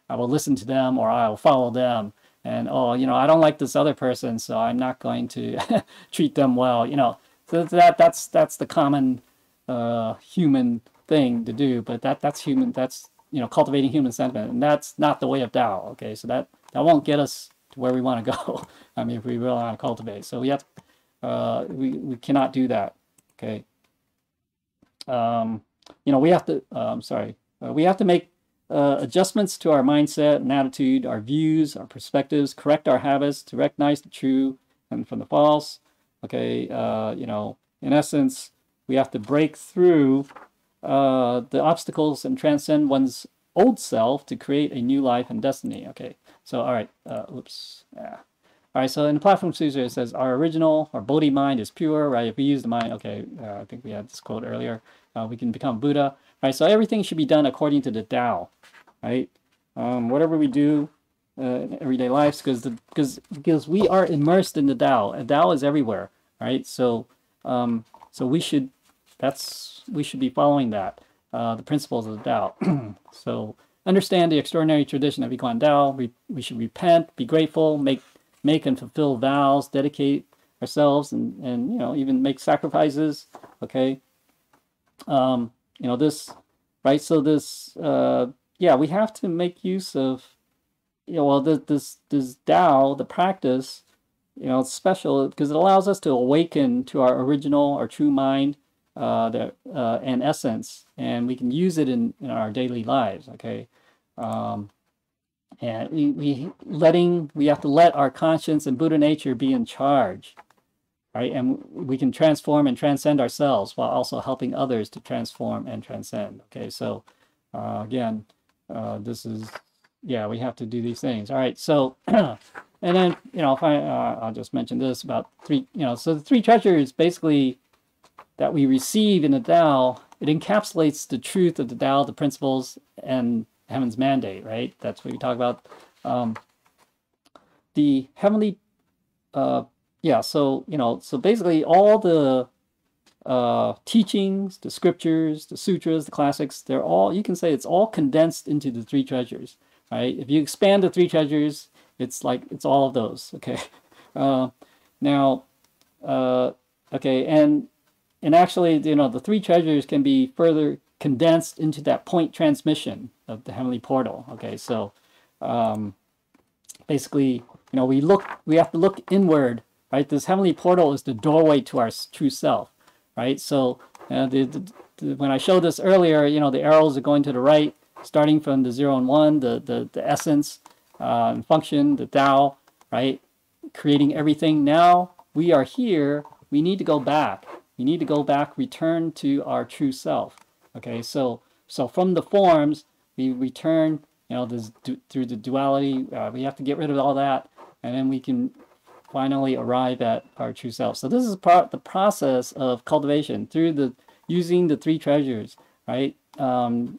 I will listen to them or I will follow them. And oh, you know, I don't like this other person, so I'm not going to treat them well. You know, so that that's that's the common uh, human thing to do. But that that's human. That's you know, cultivating human sentiment, and that's not the way of Tao. Okay, so that that won't get us to where we want to go. I mean, if we really want to cultivate. So we have, to, uh, we, we cannot do that. Okay. Um, you know, we have to, uh, I'm sorry, uh, we have to make uh, adjustments to our mindset and attitude, our views, our perspectives, correct our habits to recognize the true and from the false. Okay. Uh, you know, in essence, we have to break through uh, the obstacles and transcend one's old self to create a new life and destiny. Okay. So, all right, uh, oops, yeah. All right, so in the platform Sutra, it says our original, our Bodhi mind is pure, right? If we use the mind, okay, uh, I think we had this quote earlier, uh, we can become Buddha, right? So everything should be done according to the Tao, right? Um, whatever we do uh, in everyday lives, because because because we are immersed in the Tao, and Tao is everywhere, right? So um, so we should that's we should be following that, uh, the principles of the Tao. so understand the extraordinary tradition of Yiguan Dao. We, we should repent, be grateful, make make and fulfill vows, dedicate ourselves, and and you know even make sacrifices. Okay, um, you know this, right? So this, uh, yeah, we have to make use of, you know, well, this this this Dao, the practice, you know, it's special because it allows us to awaken to our original, our true mind, uh, the, uh, and essence, and we can use it in, in our daily lives. Okay, um, and we, we letting we have to let our conscience and Buddha nature be in charge, right? And we can transform and transcend ourselves while also helping others to transform and transcend. Okay, so uh, again, uh, this is yeah, we have to do these things. All right, so and then you know, if I uh, I'll just mention this about three. You know, so the three treasures basically that we receive in the Tao, it encapsulates the truth of the Tao, the principles, and heaven's mandate. Right. That's what we talk about. Um, the heavenly, uh, yeah. So you know, so basically all the uh, teachings, the scriptures, the sutras, the classics, they're all, you can say it's all condensed into the three treasures, right? If you expand the three treasures, it's like, it's all of those, okay? Uh, now, uh, okay, and, and actually, you know, the three treasures can be further condensed into that point transmission of the heavenly portal, okay? So, um, basically, you know, we look, we have to look inward, right? This heavenly portal is the doorway to our true self right? So uh, the, the, the, when I showed this earlier, you know, the arrows are going to the right, starting from the zero and one, the, the, the essence uh, and function, the Tao, right? Creating everything. Now we are here. We need to go back. We need to go back, return to our true self. Okay, so so from the forms, we return, you know, this through the duality. Uh, we have to get rid of all that, and then we can finally arrive at our true self. So this is part the process of cultivation through the using the three treasures, right? Um,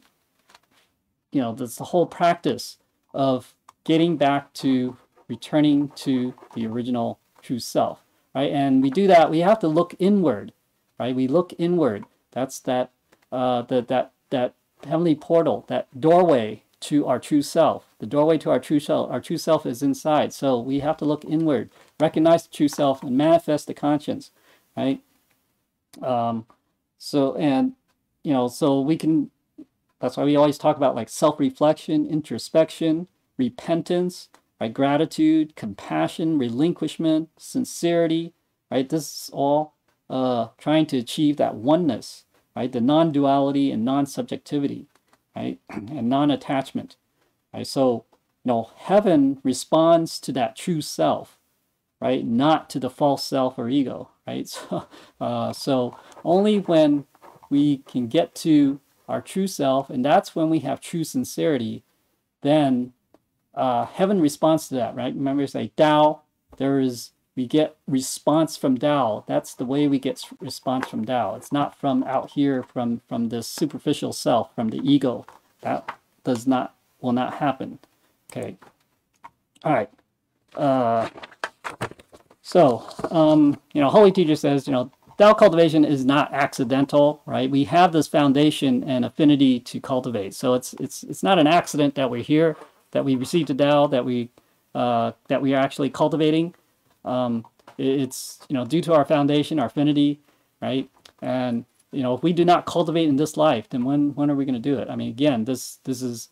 you know, this the whole practice of getting back to returning to the original true self, right? And we do that. We have to look inward, right? We look inward. That's that uh, that that that heavenly portal, that doorway to our true self. The doorway to our true self, our true self is inside. So we have to look inward, recognize the true self, and manifest the conscience, right? Um, so and you know, so we can. That's why we always talk about like self-reflection, introspection, repentance, right? Gratitude, compassion, relinquishment, sincerity, right? This is all uh, trying to achieve that oneness, right? The non-duality and non-subjectivity right? And non-attachment, right? So, you know, heaven responds to that true self, right? Not to the false self or ego, right? So, uh, so only when we can get to our true self, and that's when we have true sincerity, then uh, heaven responds to that, right? Remember, it's like Tao, there is we get response from Tao. That's the way we get response from Tao. It's not from out here, from from this superficial self, from the ego. That does not will not happen. Okay. All right. Uh, so, um, you know, Holy Teacher says, you know, Tao cultivation is not accidental, right? We have this foundation and affinity to cultivate. So it's it's it's not an accident that we're here, that we received a Tao, that we uh, that we are actually cultivating. Um, it's you know due to our foundation, our affinity, right? And you know if we do not cultivate in this life, then when when are we going to do it? I mean, again, this this is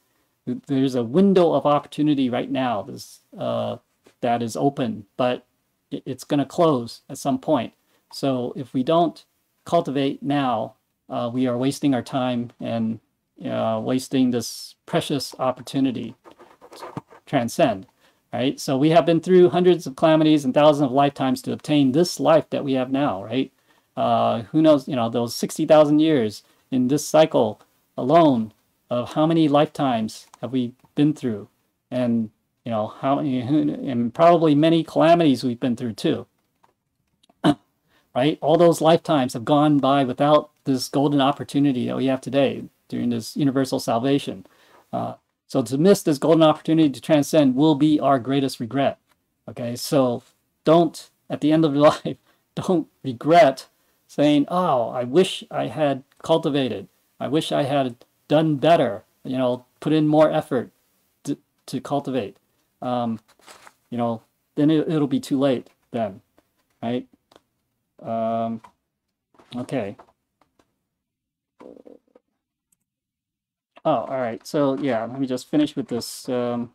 there's a window of opportunity right now. This uh, that is open, but it, it's going to close at some point. So if we don't cultivate now, uh, we are wasting our time and uh, wasting this precious opportunity to transcend right? So we have been through hundreds of calamities and thousands of lifetimes to obtain this life that we have now, right? Uh, who knows, you know, those 60,000 years in this cycle alone of how many lifetimes have we been through? And, you know, how many, and probably many calamities we've been through too. right? All those lifetimes have gone by without this golden opportunity that we have today during this universal salvation. Uh, so to miss this golden opportunity to transcend will be our greatest regret. Okay, so don't, at the end of your life, don't regret saying, oh, I wish I had cultivated. I wish I had done better, you know, put in more effort to, to cultivate. Um, you know, then it, it'll be too late then, right? Um, okay. Oh, all right. So yeah, let me just finish with this. Um,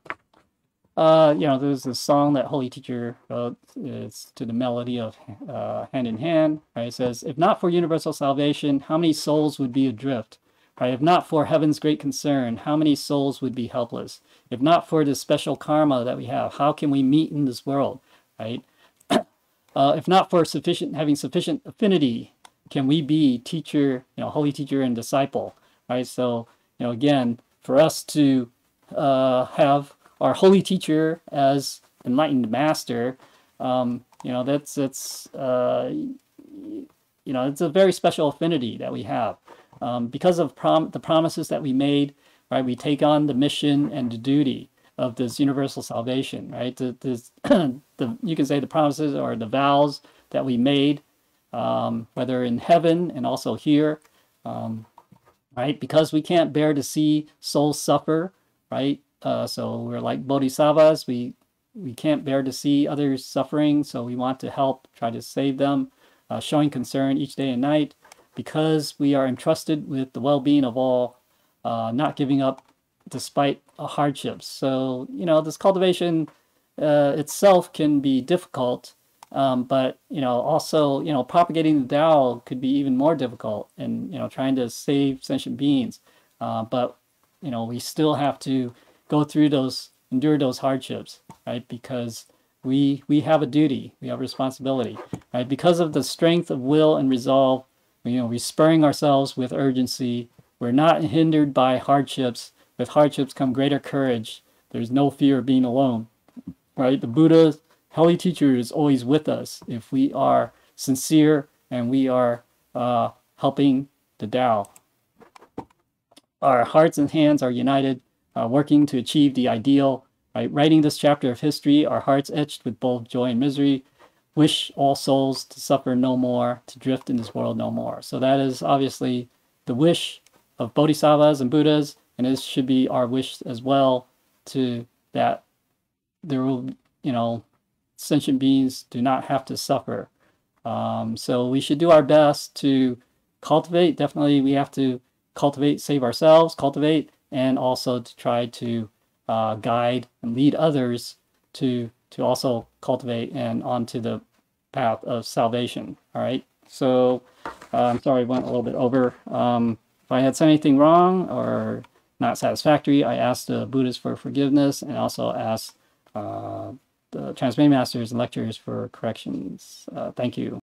uh, you know, there's a song that Holy Teacher wrote. It's to the melody of uh, Hand in Hand. Right? It says, "If not for universal salvation, how many souls would be adrift? Right? If not for heaven's great concern, how many souls would be helpless? If not for this special karma that we have, how can we meet in this world? Right? uh, if not for sufficient having sufficient affinity, can we be teacher, you know, holy teacher and disciple? Right? So you know, again, for us to uh, have our holy teacher as enlightened master, um, you know, that's it's uh, you know, it's a very special affinity that we have um, because of prom- the promises that we made. Right, we take on the mission and the duty of this universal salvation. Right, the, this, the you can say the promises or the vows that we made, um, whether in heaven and also here. Um, right, because we can't bear to see souls suffer. Right, uh, so we're like bodhisattvas. We we can't bear to see others suffering, so we want to help, try to save them uh, showing concern each day and night because we are entrusted with the well-being of all, uh, not giving up despite hardships. So you know this cultivation uh, itself can be difficult, um, but you know also you know propagating the Tao could be even more difficult, and you know trying to save sentient beings. Uh, but you know we still have to go through those, endure those hardships, right? Because we we have a duty, we have a responsibility, right? Because of the strength of will and resolve, you know, we're spurring ourselves with urgency. We're not hindered by hardships. With hardships come greater courage. There's no fear of being alone, right? The Buddha, holy teacher, is always with us if we are sincere and we are uh, helping the Tao. Our hearts and hands are united, uh, working to achieve the ideal? Writing this chapter of history, our hearts etched with both joy and misery, wish all souls to suffer no more, to drift in this world no more. So that is obviously the wish of bodhisattvas and buddhas, and it should be our wish as well to that there will, you know, sentient beings do not have to suffer. Um, so we should do our best to cultivate. Definitely, we have to cultivate, save ourselves, cultivate, and also to try to uh, guide and lead others to to also cultivate and onto the path of salvation. All right. So uh, I'm sorry I went a little bit over. Um, if I had said anything wrong or not satisfactory, I asked the Buddhists for forgiveness and also asked uh, the Transmission Masters and lecturers for corrections. Uh, thank you.